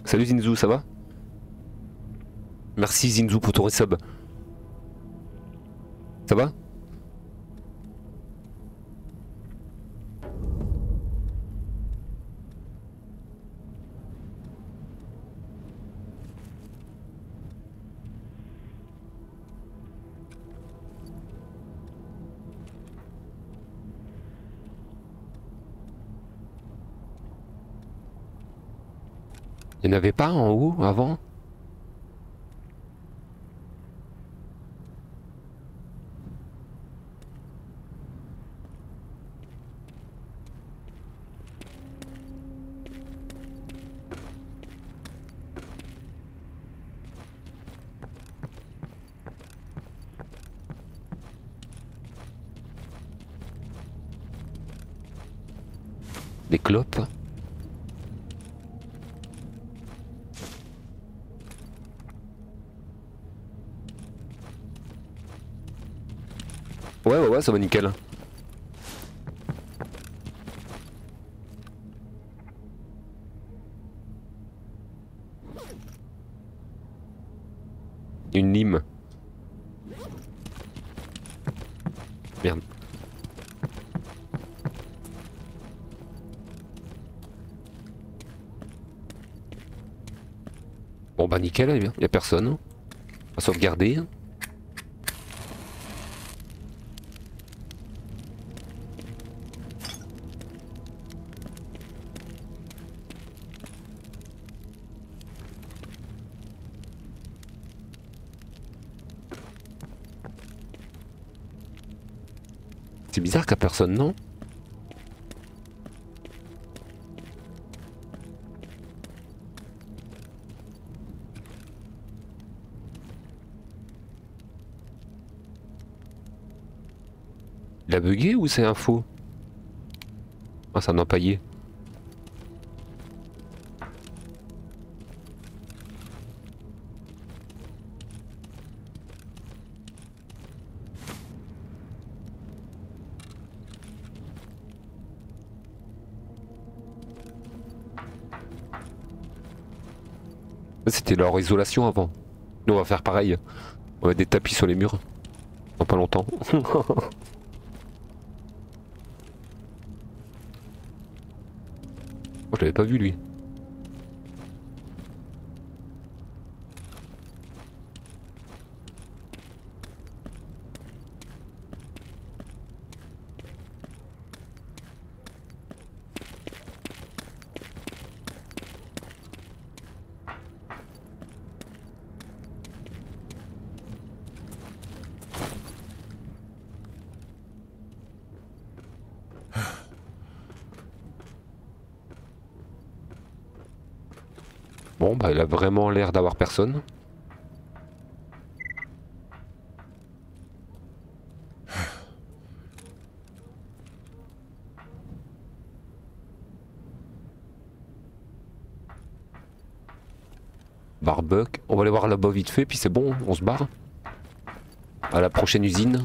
Salut Zinzou, ça va? Merci Zinzou pour ton resub. Il n'y en avait pas en haut avant Des clopes Ouais, ouais, ouais, ça va nickel. Une lime. Merde. Bon bah nickel, bien, y a personne. On va sauvegarder. Bizarre a personne, non Il a ou c'est un faux? Ah, c'est un empaillé. C'était leur isolation avant. Nous on va faire pareil. On va mettre des tapis sur les murs. Dans pas longtemps. Oh, je l'avais pas vu lui. Il a vraiment l'air d'avoir personne. Barbuck. On va aller voir là-bas vite fait, puis c'est bon, on se barre. À la prochaine usine.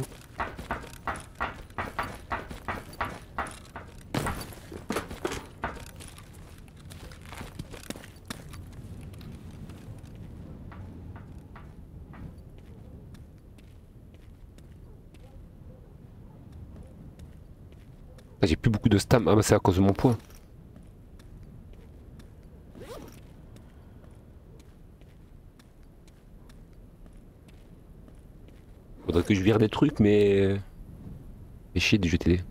Ah, J'ai plus beaucoup de stam. Ah bah c'est à cause de mon poids. Faudrait que je vire des trucs mais... Fais chier de jeter des...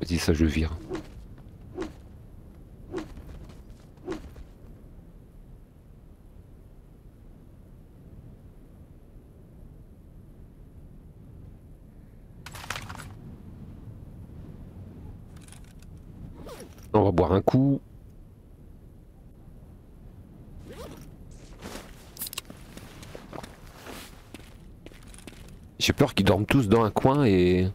Vas-y ça je vire. On va boire un coup. J'ai peur qu'ils dorment tous dans un coin et...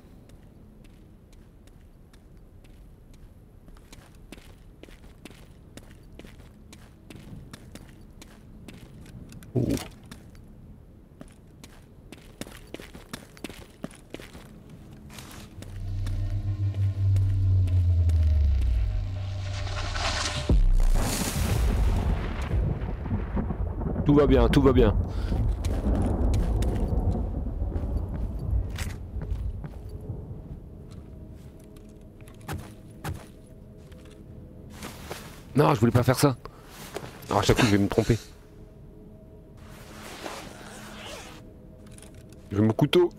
Tout va bien, tout va bien. Non, je voulais pas faire ça. Alors à chaque coup, je vais me tromper. Je veux mon couteau.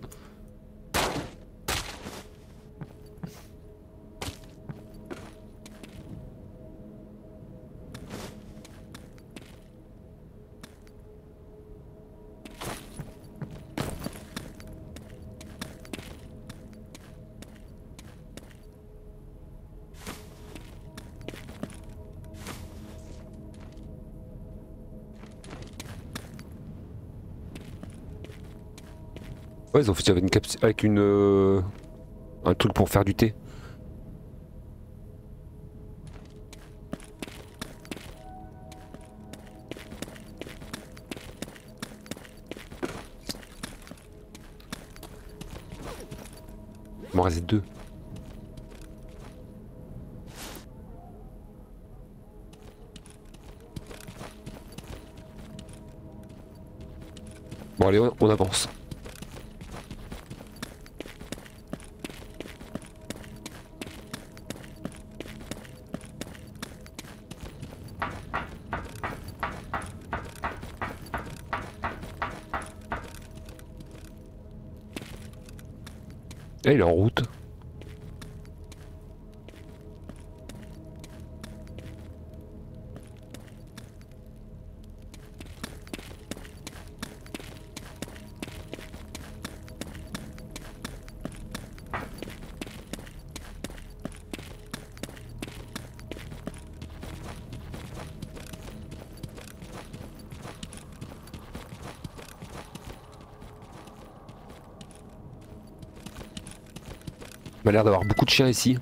Ouais, ils ont fait avec une capsule, avec une euh, un truc pour faire du thé. Il m'en reste deux. Bon allez, on avance. Eh, il est en route. L'air d'avoir beaucoup de chiens ici.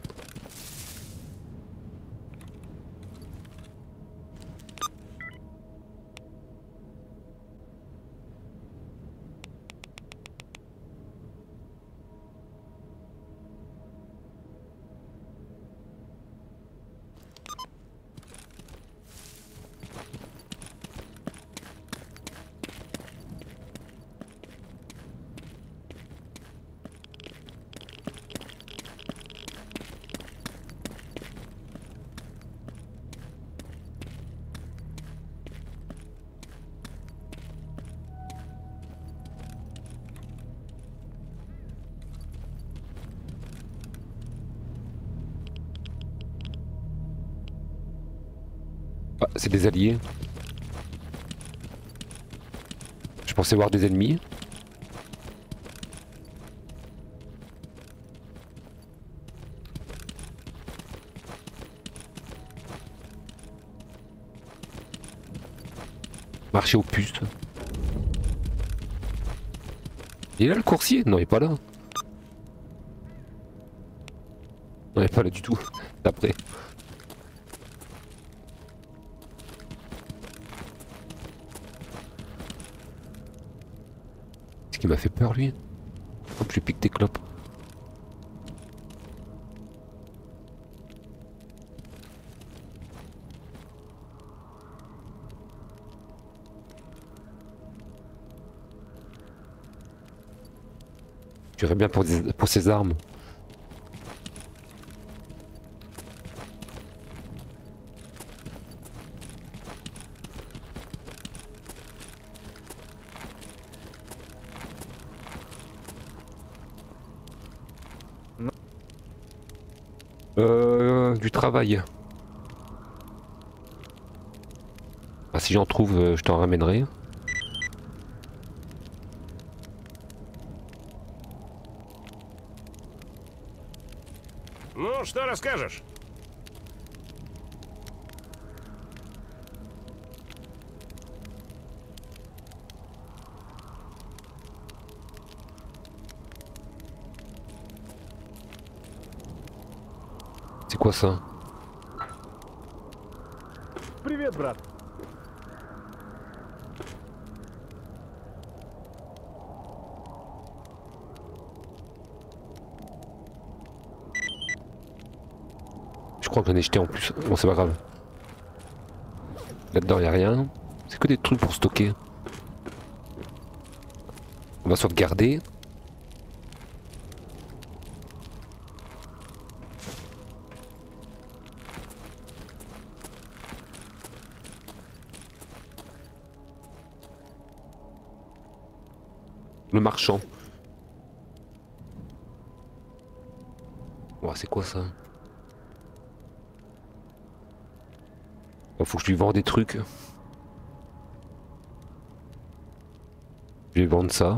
Alliés. Je pensais voir des ennemis. Marcher aux puces. Il est là le coursier Non, il est pas là. Non, il est pas là du tout. D'après. M'a fait peur lui. Hop, je lui pique des clopes. J'irais bien pour, des- pour ses armes. Euh, du travail. Ah, si j'en trouve, euh, je t'en ramènerai. Ну, что расскажешь? quoi ça Привет, брат. Je crois que j'en ai jeté en plus. Bon, c'est pas grave. Là-dedans, y a rien. C'est que des trucs pour stocker. On va sauvegarder. Des trucs. Je vais vendre ça.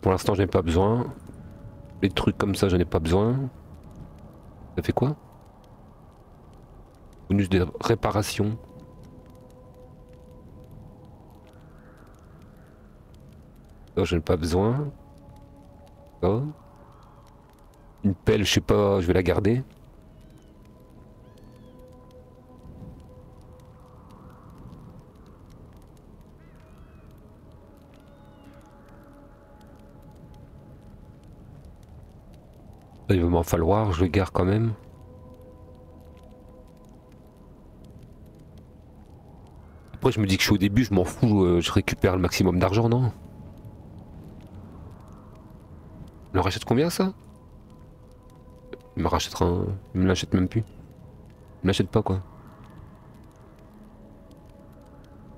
Pour l'instant, j'en ai pas besoin. Les trucs comme ça, j'en ai pas besoin. Ça fait quoi? Bonus de réparation. Ça, j'en pas besoin. Je sais pas, je vais la garder. Il va m'en falloir, je le garde quand même. Après je me dis que je suis au début, je m'en fous, euh, je récupère le maximum d'argent, non? Il me rachète combien ça? Me rachètera un... Il me l'achète même plus. Il me l'achète pas quoi.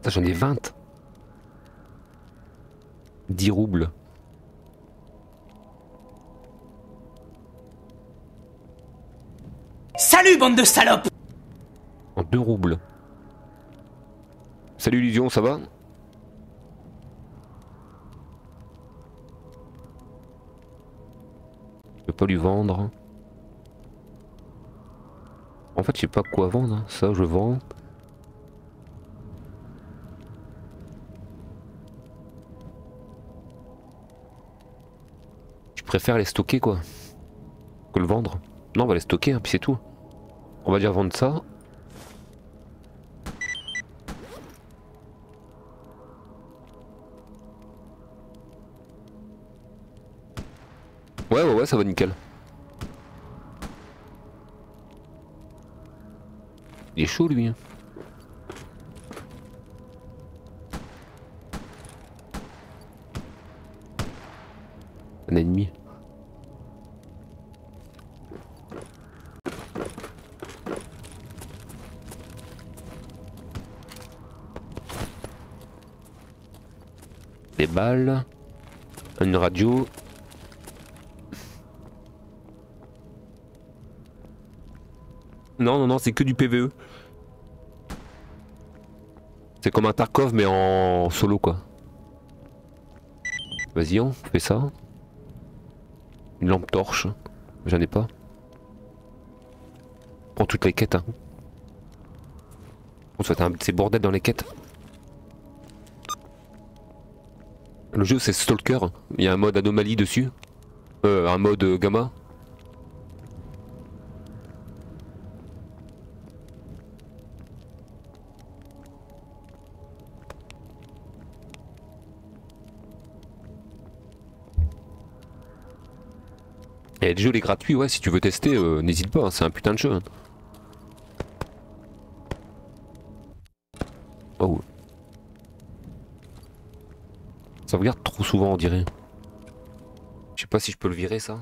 Ça j'en ai 20. 10 roubles. Salut, bande de salopes En 2 roubles. Salut Illusion, ça va? Je peux pas lui vendre. Fait, je sais pas quoi vendre. hein. Ça, je vends. Je préfère les stocker quoi. Que le vendre. Non, on va les stocker, hein, puis c'est tout. On va dire vendre ça. Ouais, ouais, ouais, ça va nickel. Il est chaud lui. hein. Un ennemi. Des balles. Une radio. Non, non, non, c'est que du PVE. C'est comme un Tarkov mais en solo quoi. Vas-y, on fait ça. Une lampe torche. J'en ai pas. Prends toutes les quêtes. Hein. On se fait un c'est bordel dans les quêtes. Le jeu c'est Stalker. Il y a un mode anomalie dessus. Euh, un mode euh, gamma. Et le jeu est gratuit, ouais, si tu veux tester, euh, n'hésite pas, hein, c'est un putain de jeu. hein. Oh. Ça regarde trop souvent, on dirait. Je sais pas si je peux le virer, ça.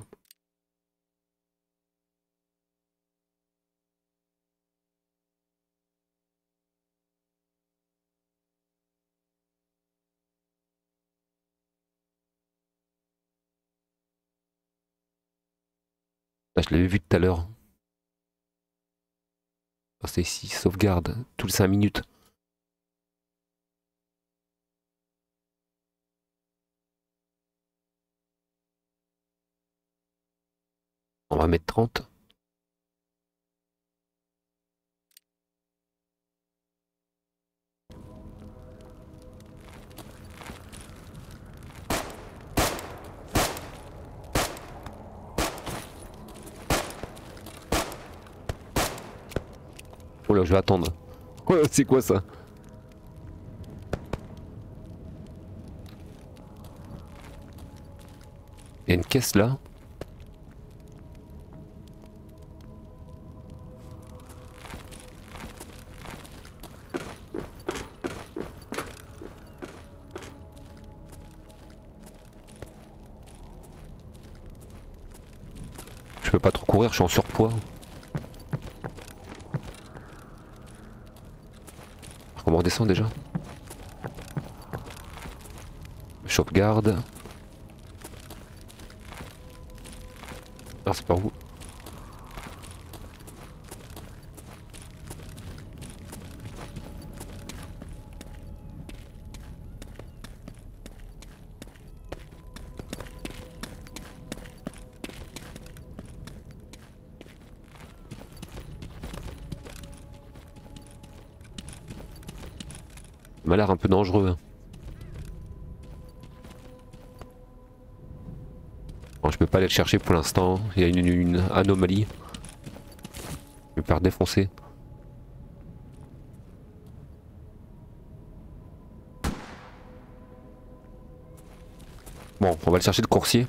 Ah, je l'avais vu tout à l'heure. Ah, c'est ici, sauvegarde, tous les 5 minutes. On va mettre 30. Oh là, je vais attendre. C'est quoi ça? Il y une caisse là? Je peux pas trop courir, je suis en surpoids. Redescend déjà Sauvegarde. Ah c'est par où? Je peux pas aller le chercher pour l'instant. Il y a une, une anomalie. Je vais me faire défoncer. Bon, on va le chercher de coursier.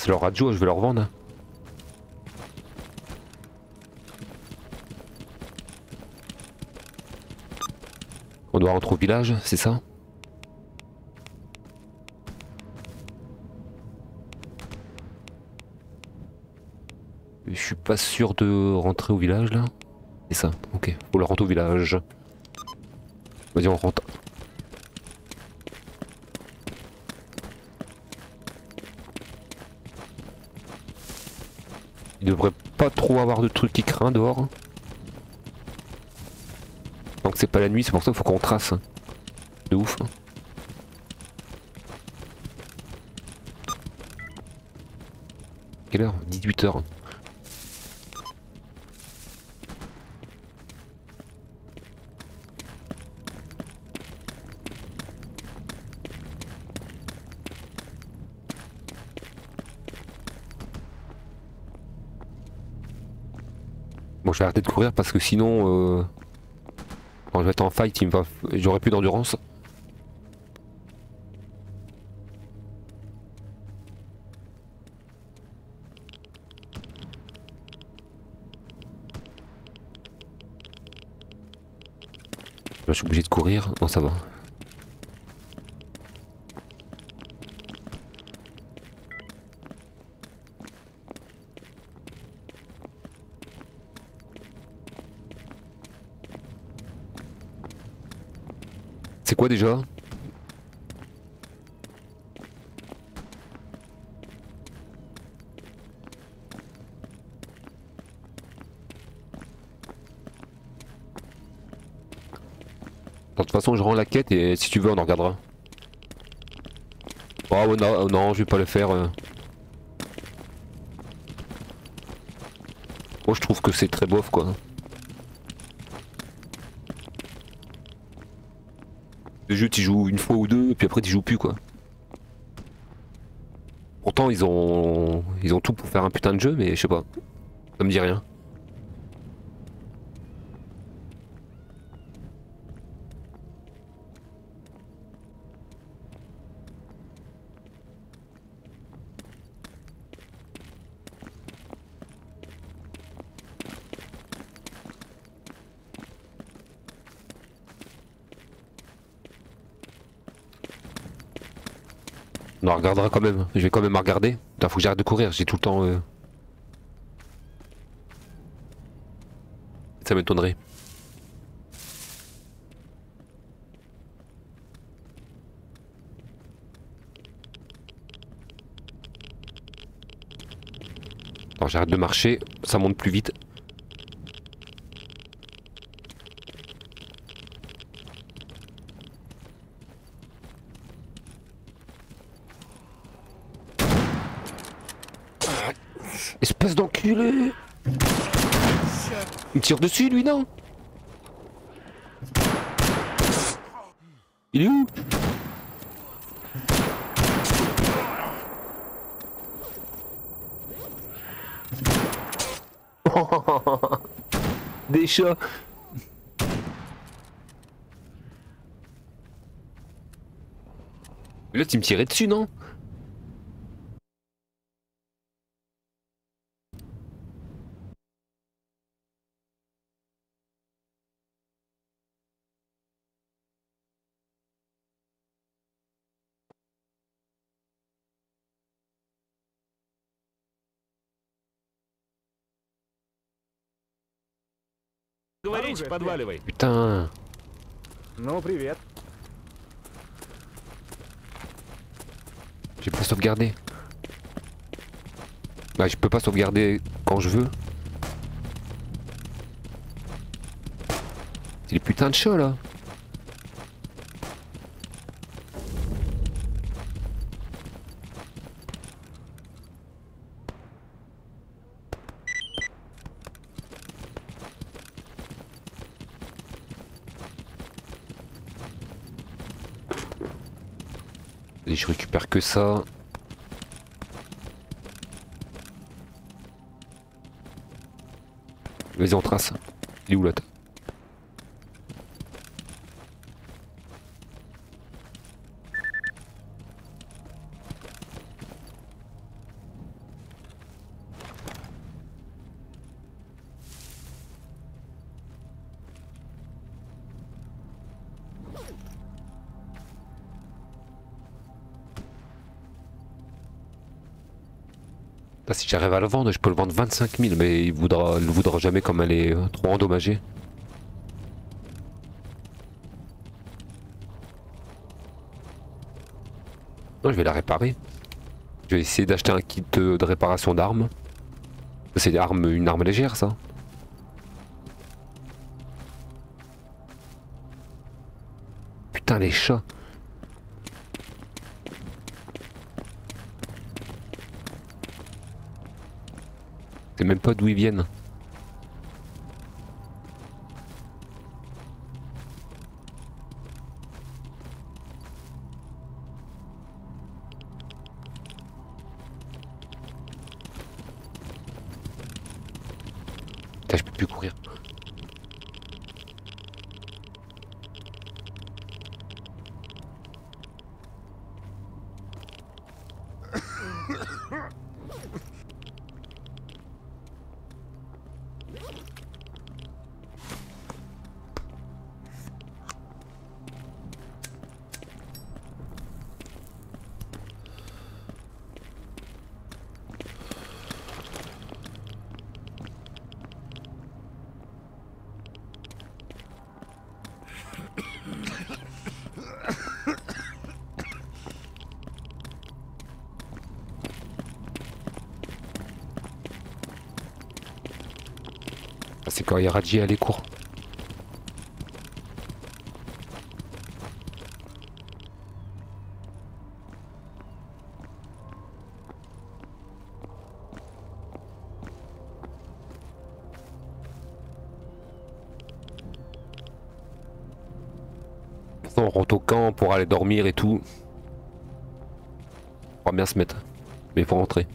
Ramasse leur radio, je vais leur vendre. On doit rentrer au village, c'est ça? Je suis pas sûr de rentrer au village là. C'est ça, ok. Faut le rentrer au village. Vas-y on rentre. Il devrait pas avoir de trucs qui craignent dehors. Tant que c'est pas la nuit, c'est pour ça qu'il faut qu'on trace. De ouf. Quelle heure? 18h. Vais arrêter de courir parce que sinon, euh, quand je vais être en fight, va, j'aurai plus d'endurance. Je suis obligé de courir. Non, ça va. Déjà De toute façon, je rends la quête et si tu veux, on en regardera. Oh ouais, non, non, je vais pas le faire. euh. Moi, je trouve que c'est très bof, quoi. Le jeu, tu joues une fois ou deux, puis après, tu joues plus, quoi. Pourtant, ils ont, ils ont tout pour faire un putain de jeu, mais je sais pas. Ça me dit rien. regardera quand même. Je vais quand même regarder. Putain, faut que j'arrête de courir, j'ai tout le temps... Euh, ça m'étonnerait. Alors j'arrête de marcher, ça monte plus vite. Tire dessus lui non Il est où Des chats. Là tu me tirais dessus non подваливай. Putain Ну, привет. J'ai pas sauvegardé. Bah je peux pas sauvegarder quand je veux. C'est les putains de chats là. Que ça. Vas-y on trace. Il est où j'arrive à le vendre, je peux le vendre 25 000, mais il voudra, il voudra jamais comme elle est euh, trop endommagée. Non, je vais la réparer. Je vais essayer d'acheter un kit de, réparation d'armes. C'est une arme légère, ça. Putain, les chats. Même pas d'où ils viennent. Putain, je peux plus courir. Ah, C'est quand Yaraji à les cours. On rentre au camp pour aller dormir et tout. On va bien se mettre. Mais il faut rentrer.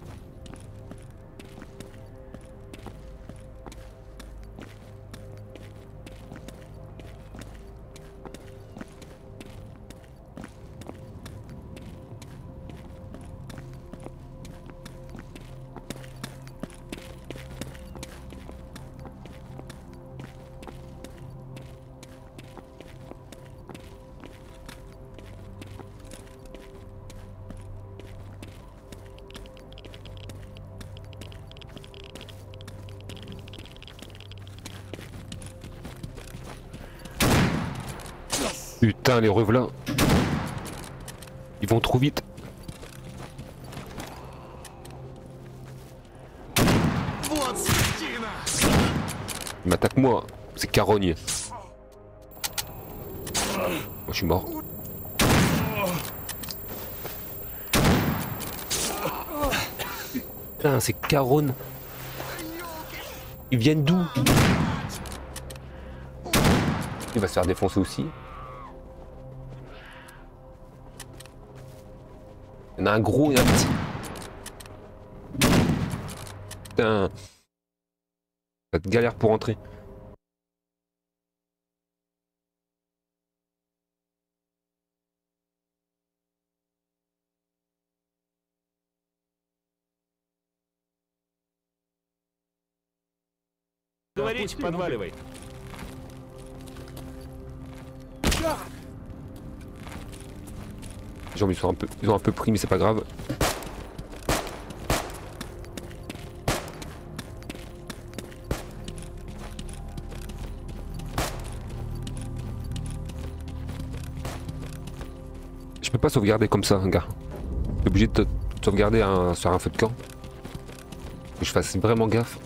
Carogne. Moi, je suis mort. Putain, c'est Caron. Ils viennent d'où? Il va se faire défoncer aussi. Il y en a un gros et un petit. Putain. Ça être galère pour entrer. Говорите, подваливай. Les gens ils sont un peu, ils ont un peu pris mais c'est pas grave. Je peux pas sauvegarder comme ça, gars. Je suis obligé de te- sauvegarder un- sur un feu de camp. Que je fasse vraiment gaffe.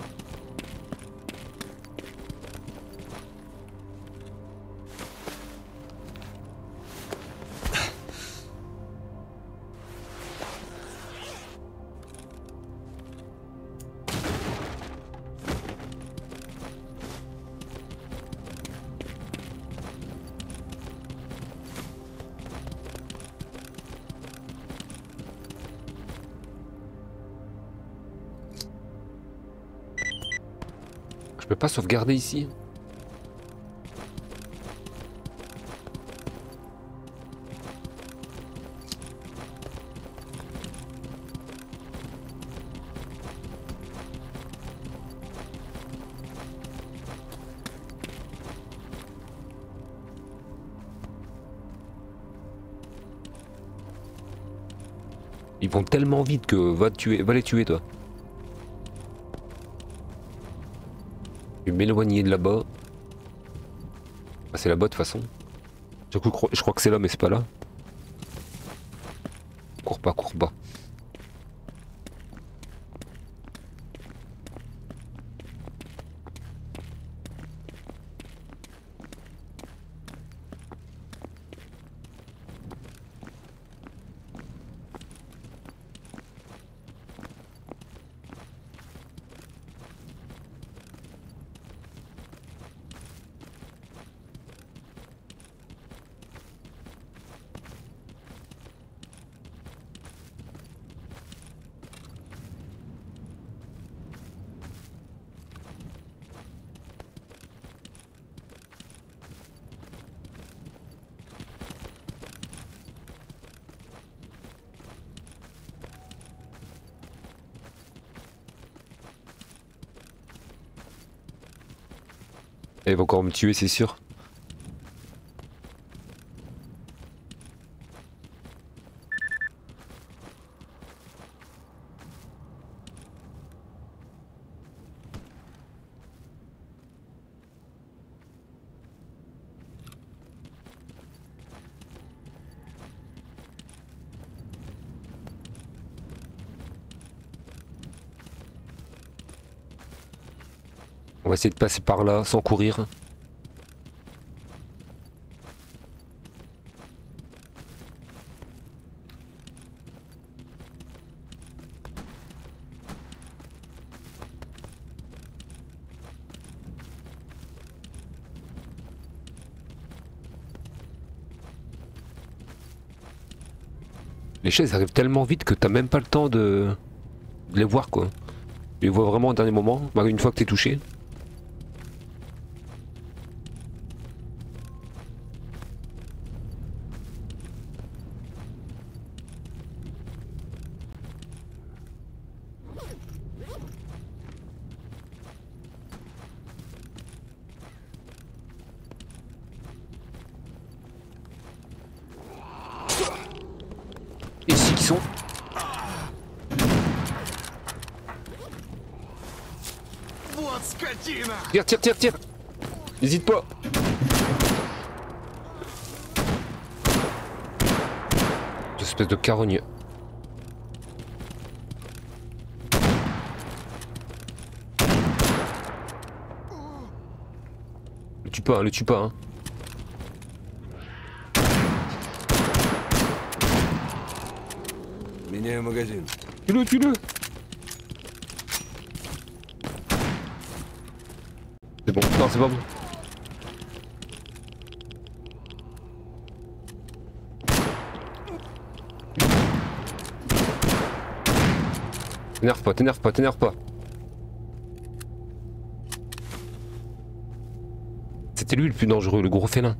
Pas sauvegarder ici. Ils vont tellement vite que va, tuer, va les tuer toi. M'éloigner de là-bas. Ah, c'est là-bas de toute façon. Je crois, je crois que c'est là, mais c'est pas là. Cours pas, cours pas. Elle va encore me tuer, c'est sûr. On va essayer de passer par là sans courir. Les chaises arrivent tellement vite que t'as même pas le temps de, les voir quoi. Tu les vois vraiment au dernier moment, une fois que t'es touché. tire, tire, tire N'hésite pas Espèce de carogne. Le tue pas, hein, le tue pas, hein. Tue-le, tue-le non c'est pas bon. T'énerve pas, t'énerve pas, t'énerve pas. C'était lui le plus dangereux, le gros félin.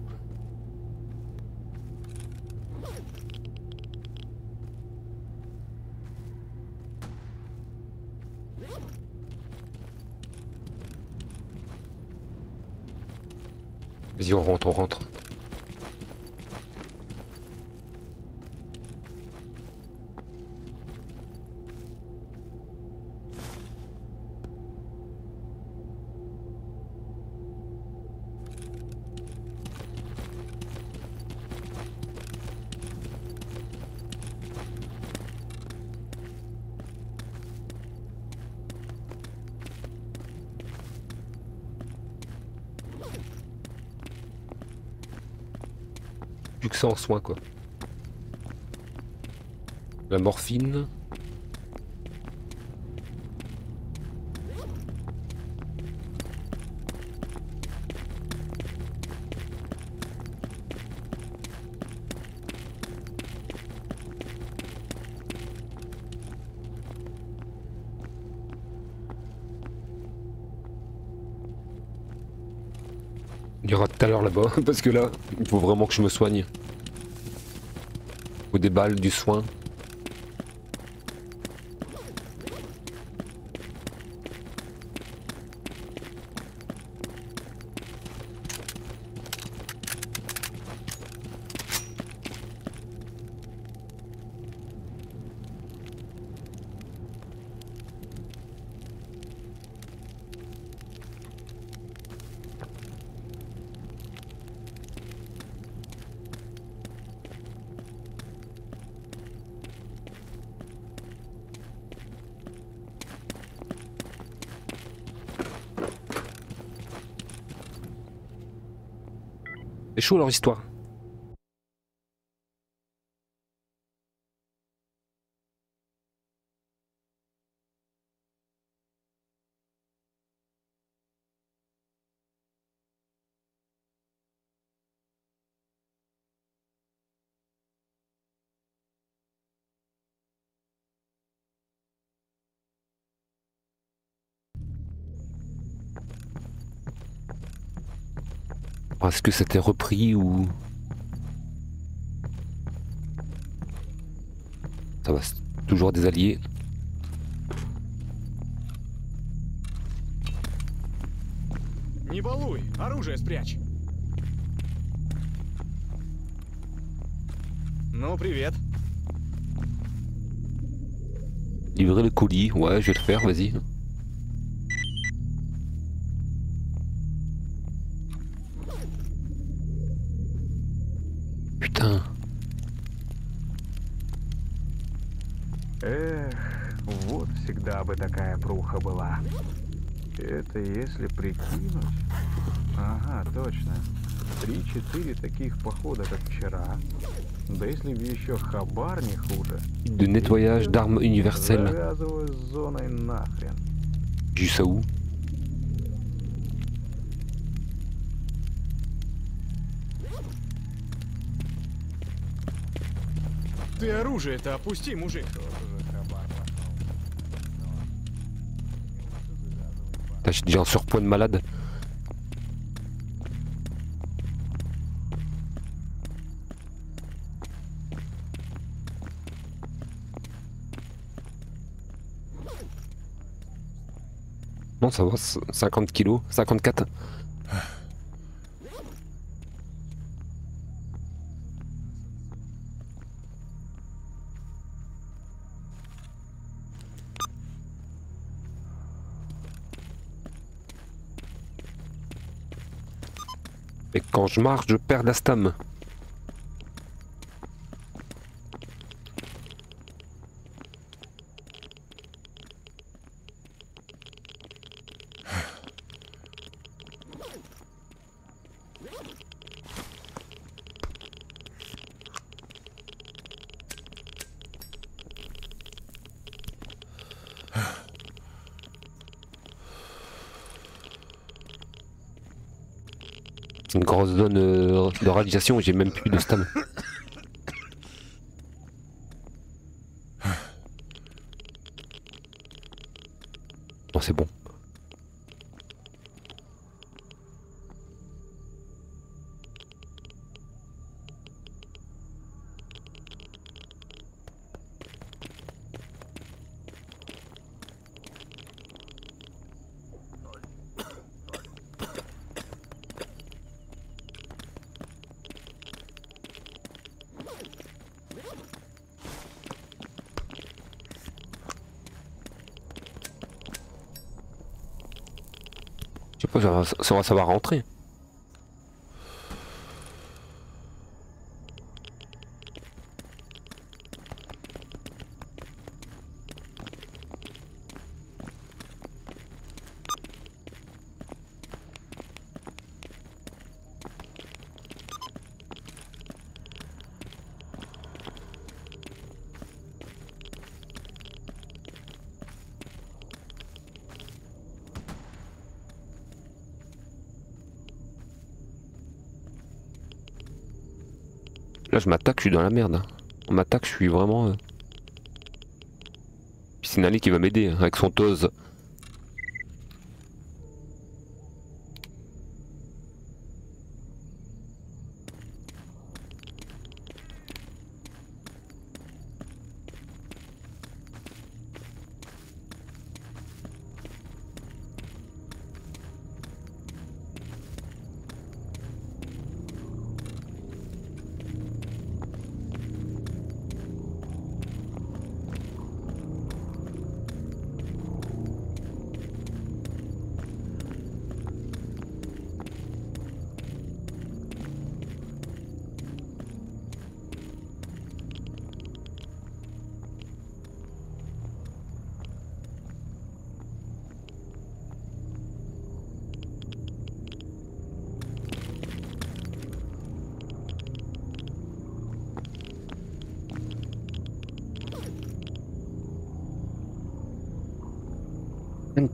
Soin quoi. La morphine. Il y aura tout à l'heure là-bas, parce que là, il faut vraiment que je me soigne. Des balles, du soin. Leur histoire. Est-ce que c'était repris ou... Ça va, c'est toujours des alliés. Не балуй, оружие спрячь. Ну, привет. Livrer le colis, ouais, je vais le faire, vas-y. Пруха была. Это если прикинуть... Ага, точно. Три-четыре таких похода, как вчера. Да если бы еще хабар не хуже. de nettoyage d'armes universelles. Завязываю с зоной нахрен. Où Ты оружие-то опусти, мужик. Putain, J'ai déjà un surpoids de malade. Non, ça va, c- 50 kilos, 54. Quand je marche, je perds la stam. Une grosse euh, de réalisation et j'ai même plus de stam. Bon, c'est bon. Va rentrer. Je m'attaque, je suis dans la merde. hein. On m'attaque, je suis vraiment. euh. Puis c'est Nali qui va m'aider hein, avec son tose.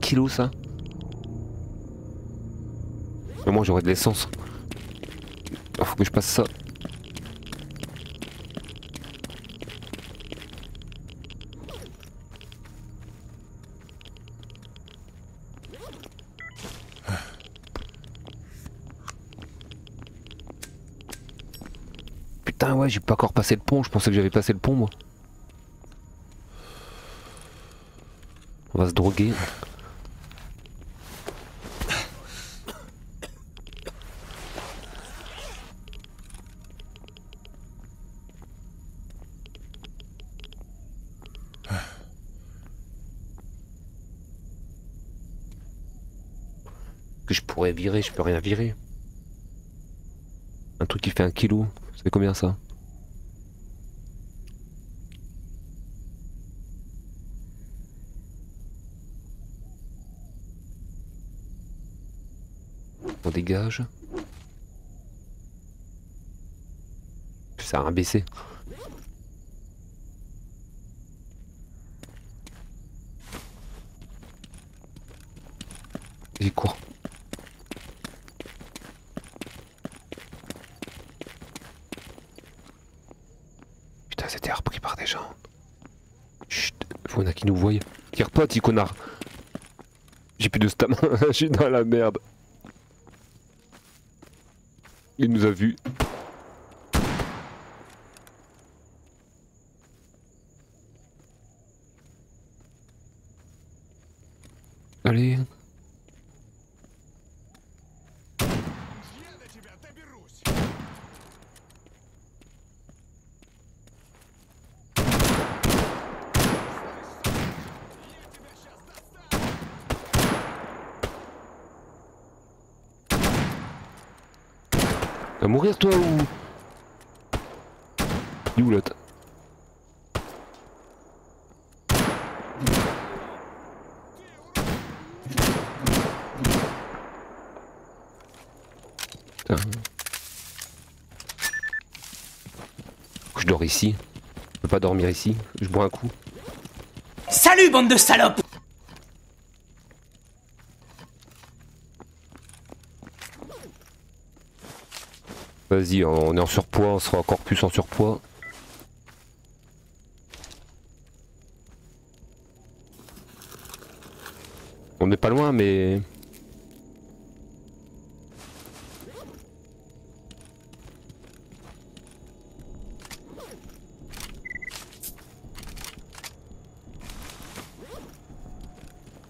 Un kilo ça? Mais moi j'aurais de l'essence. Il faut que je passe ça. Putain ouais j'ai pas encore passé le pont, je pensais que j'avais passé le pont moi. On va se droguer. Que je pourrais je peux rien virer. Un truc qui fait un kilo, c'est combien ça? On dégage. Ça a un baissé. J'y cours. Putain, c'était repris par des gens. Chut, faut en a qui nous voient. Tire pas, connard. J'ai plus de stam, je suis dans la merde. Il nous a vus. Allez. Va mourir toi ou. Où. Je dors ici. Je peux pas dormir ici. Je bois un coup. Salut, bande de salopes Vas-y, on est en surpoids, on sera encore plus en surpoids. On n'est pas loin, mais...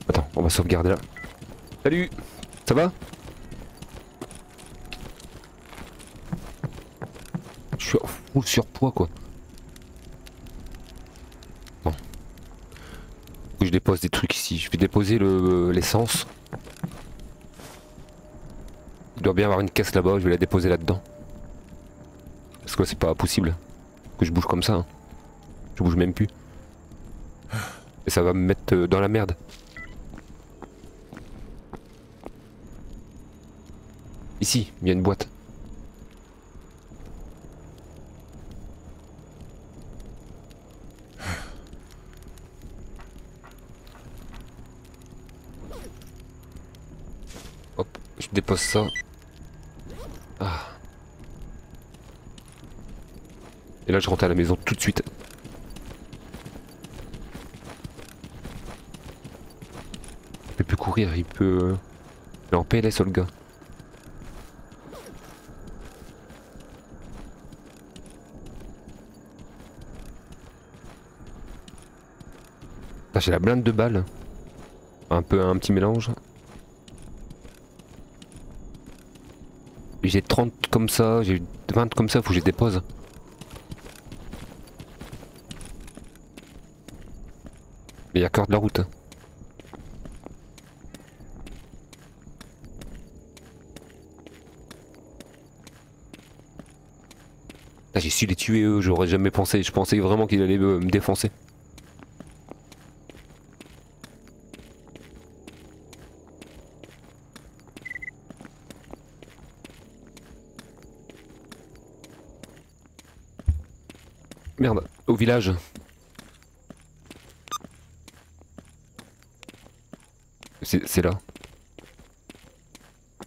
Attends, on va sauvegarder là. Salut Ça va Je surpoids quoi. Bon. Je dépose des trucs ici. Je vais déposer le l'essence. Il doit bien avoir une caisse là-bas, je vais la déposer là-dedans. Parce que c'est pas possible que je bouge comme ça. hein. Je bouge même plus. Et ça va me mettre euh, dans la merde. Ici, il y a une boîte. Hop, je dépose ça. Ah. Et là, je rentre à la maison tout de suite. Il peut courir, il peut... Il est en PLS, le gars. Ah, J'ai la blinde de balles. Un peu un petit mélange. J'ai 30 comme ça, j'ai 20 comme ça, faut que je dépose. Il y a cœur de la route. hein. Ah, J'ai su les tuer eux, j'aurais jamais pensé. Je pensais vraiment qu'il allait me défoncer. Merde, au village. C'est là.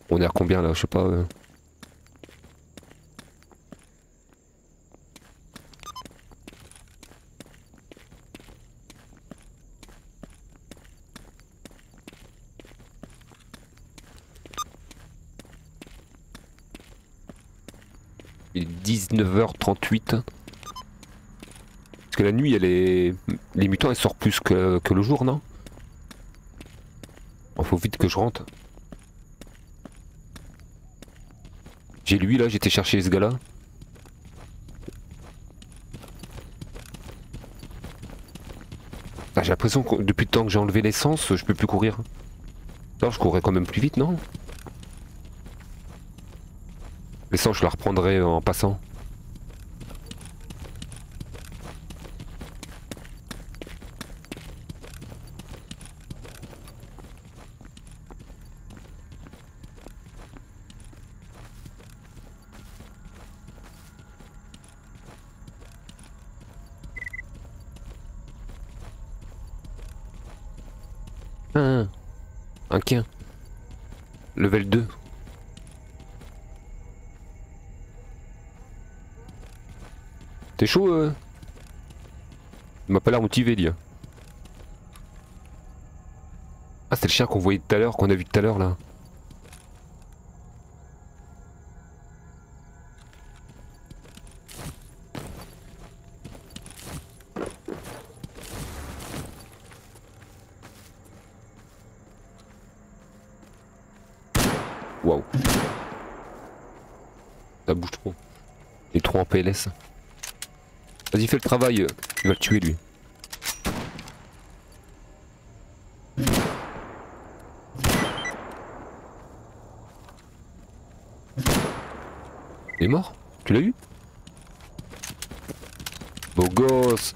On est à combien là? Je sais pas. euh. Il est 19h38. La nuit, elle est. Les mutants, elles sortent plus que, que le jour, non? Il faut vite que je rentre. J'ai lui là, j'étais chercher ce gars-là. Ah, j'ai l'impression que depuis le temps que j'ai enlevé l'essence, je peux plus courir. Non, je courrais quand même plus vite, non? L'essence, je la reprendrai en passant. Un, un quin. Level 2. T'es chaud euh Il m'a pas l'air motivé, lui. Ah, c'est le chien qu'on voyait tout à l'heure, qu'on a vu tout à l'heure là. Waouh. Ça bouge trop. Il est trop en PLS. Vas-y, fais le travail. Il va le tuer lui. Il est mort? Tu l'as eu? Beau gosse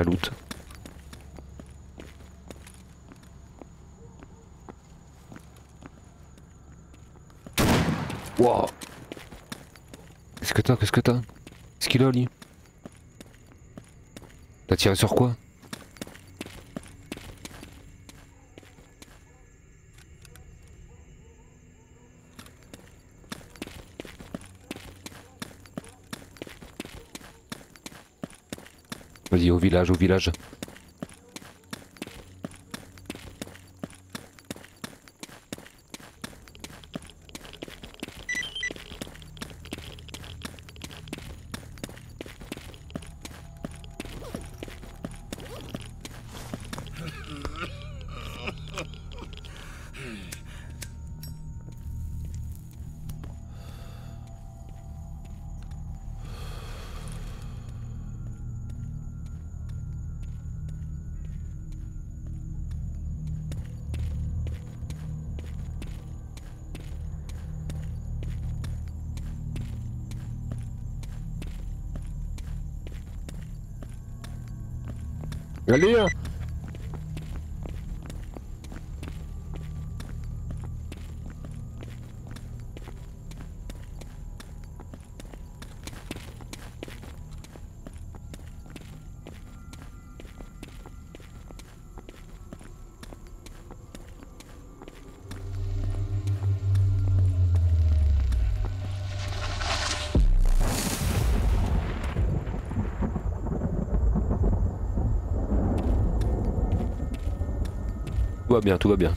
Un loot. Wow. Qu'est-ce que t'as Qu'est-ce que t'as? Qu'est-ce qu'il a lui T'as tiré sur quoi? Vas-y au village, au bien, tout va bien.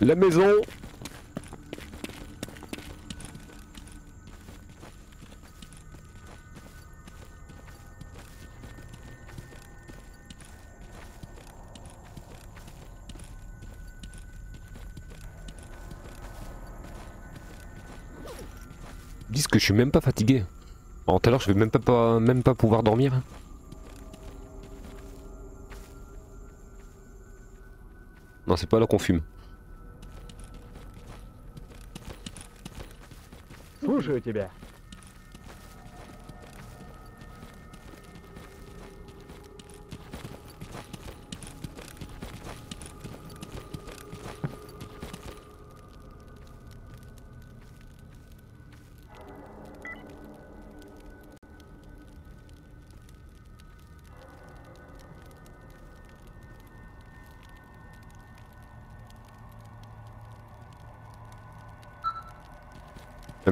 La maison que je suis même pas fatigué. En tout à l'heure, je vais même pas, pas- même pas pouvoir dormir. Non, c'est pas là qu'on fume. Слушаю тебя.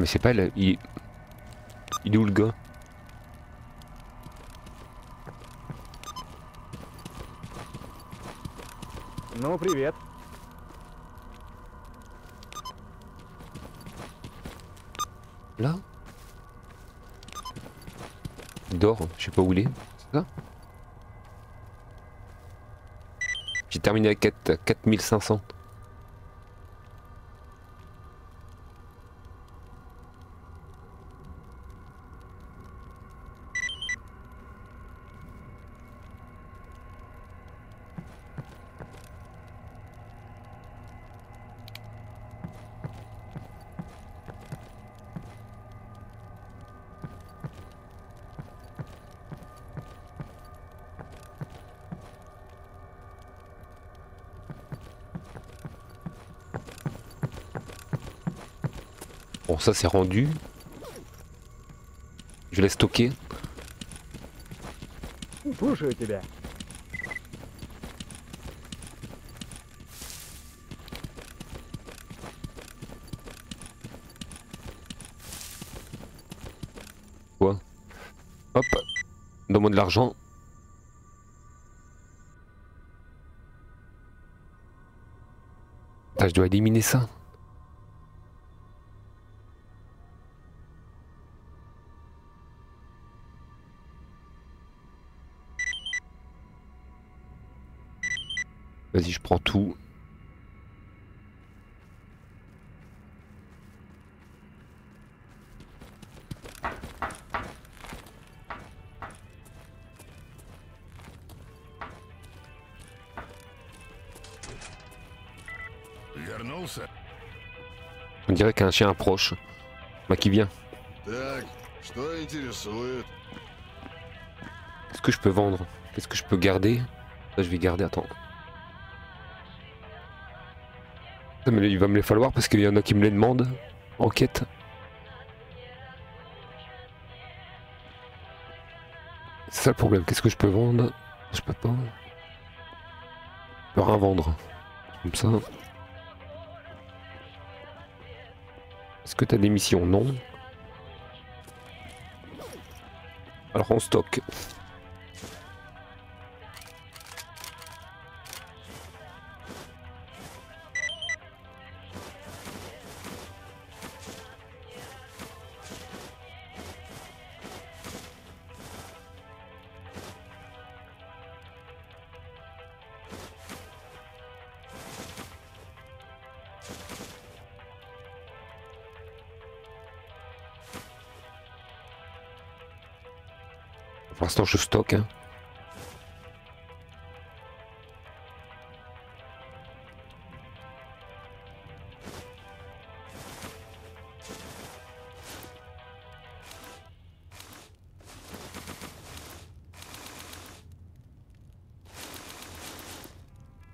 mais c'est pas elle, il... Il est où le gars Ну, привет. Là Il dort, je sais pas où il est. C'est ça J'ai terminé la quête 4500. ça c'est rendu. Je l'ai stocké. Quoi? Hop, de l'argent. Je dois éliminer ça. Vas-y, je prends tout. On dirait qu'un chien approche. Bah qui vient. Qu'est-ce que je peux vendre? Qu'est-ce que je peux garder? Je vais garder, attends. Mais il va me les falloir parce qu'il y en a qui me les demandent. En quête. C'est ça le problème, qu'est-ce que je peux vendre? Je peux pas. Je peux rien vendre. Comme ça. Est-ce que t'as des missions? Non. Alors on stocke. Stocke. hein.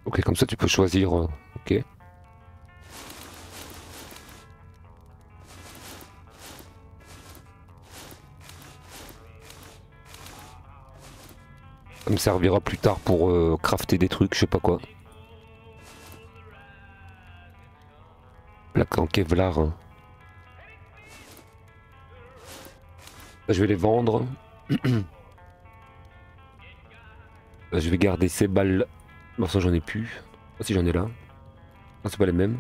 Ok, comme ça tu peux choisir. Servira plus tard pour euh, crafter des trucs, je sais pas quoi. Plaque en Kevlar. hein. Je vais les vendre. Je vais garder ces balles. Bon, ça, j'en ai plus. Ah, si j'en ai là. Ah, c'est pas les mêmes.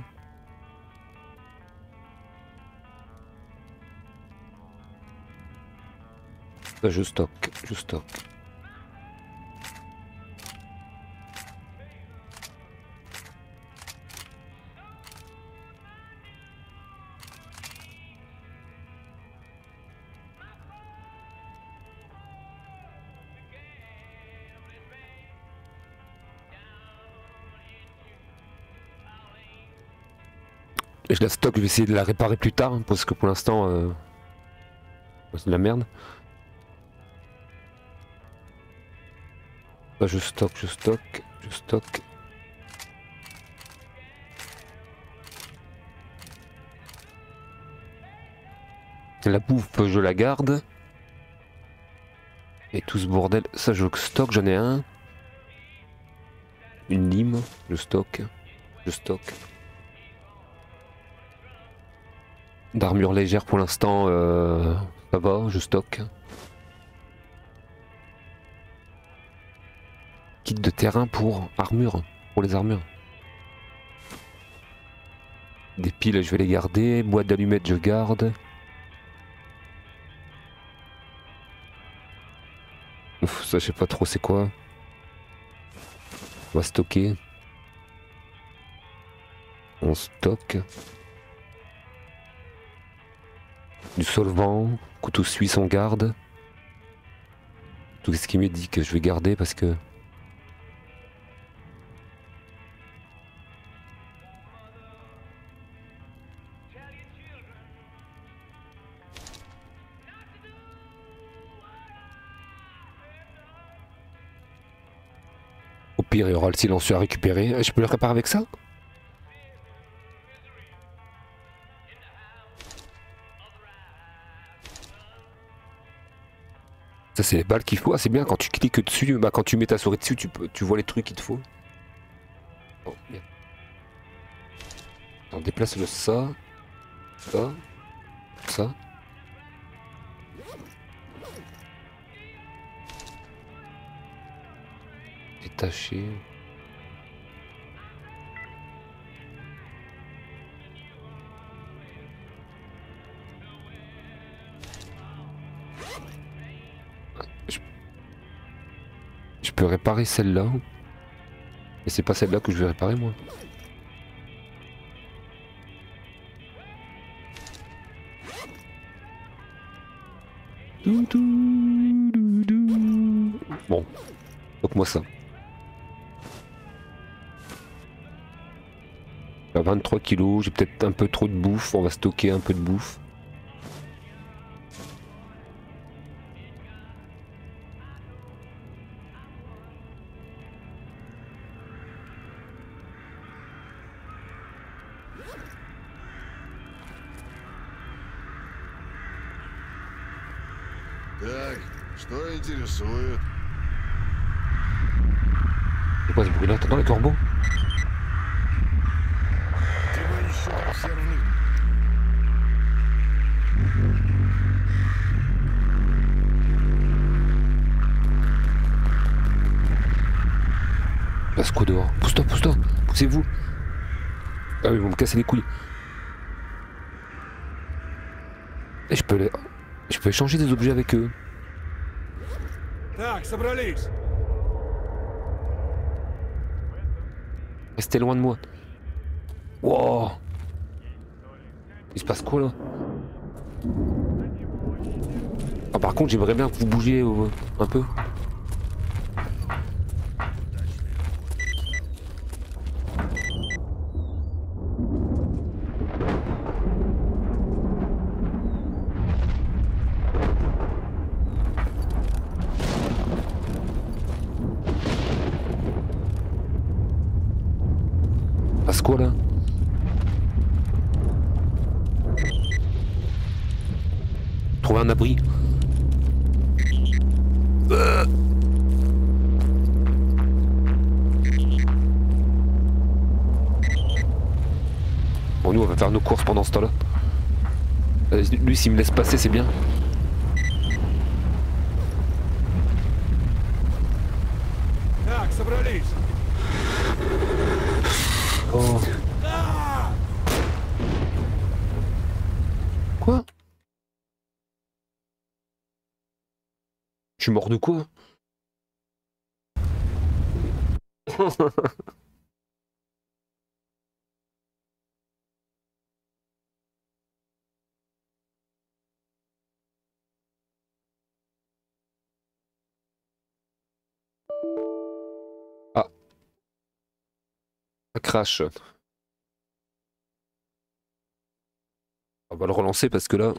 Je stocke, je stocke. Je la stocke, je vais essayer de la réparer plus tard, hein, parce que pour l'instant, euh, c'est de la merde. Là, je stocke, je stocke, je stocke. La bouffe, je la garde. Et tout ce bordel, ça je stocke, j'en ai un. Une lime, je stocke, je stocke. D'armure légère pour l'instant, euh, ça va, je stocke. Kit de terrain pour armure, pour les armures. Des piles, je vais les garder. Boîte d'allumettes, je garde. Ouf, ça, je sais pas trop c'est quoi. On va stocker. On stocke. Du solvant, couteau suisse on garde. Tout ce qui me dit que je vais garder parce que. Au pire, il y aura le silencieux à récupérer. Je peux le réparer avec ça? Ça c'est les balles qu'il faut. Ah c'est bien quand tu cliques dessus, bah quand tu mets ta souris dessus, tu, peux, tu vois les trucs qu'il te faut. Oh, merde. On déplace le ça, ça, ça. Détaché. Peux réparer celle-là. Et c'est pas celle-là que je vais réparer moi. Bon. Donc moi ça. À 23 kilos, j'ai peut-être un peu trop de bouffe, on va stocker un peu de bouffe. C'est quoi ce bruit-là? T'entends les corbeaux? Bah, Passe quoi dehors. Pousse-toi, pousse-toi. Poussez-vous. Ah oui, vous me cassez les couilles. Et je peux les... Je peux échanger des objets avec eux. Так, собрались. Restez loin de moi. Wow Il se passe quoi là Ah par contre j'aimerais bien que vous bougiez euh, un peu. s'il me laisse passer, c'est bien. Quoi? Tu mort de quoi? crash. On va le relancer parce que là.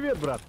Привет, брат.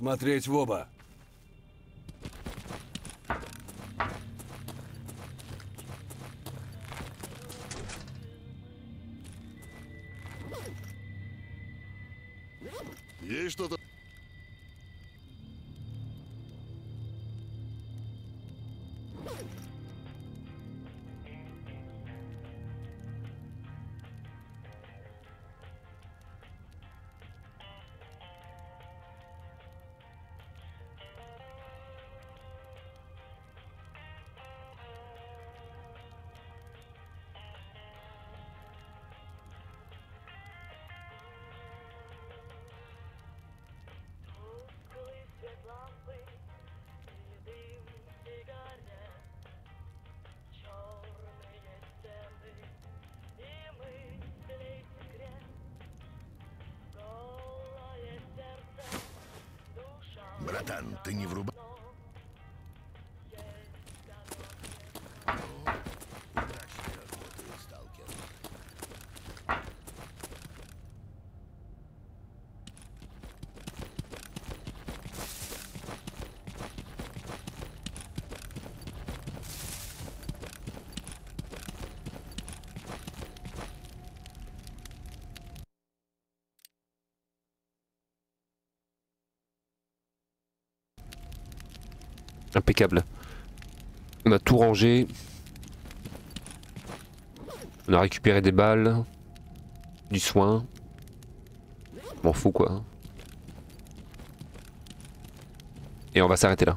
Смотреть в оба. Есть что-то? Impeccable. On a tout rangé. On a récupéré des balles. Du soin. M'en fous quoi. Et on va s'arrêter là.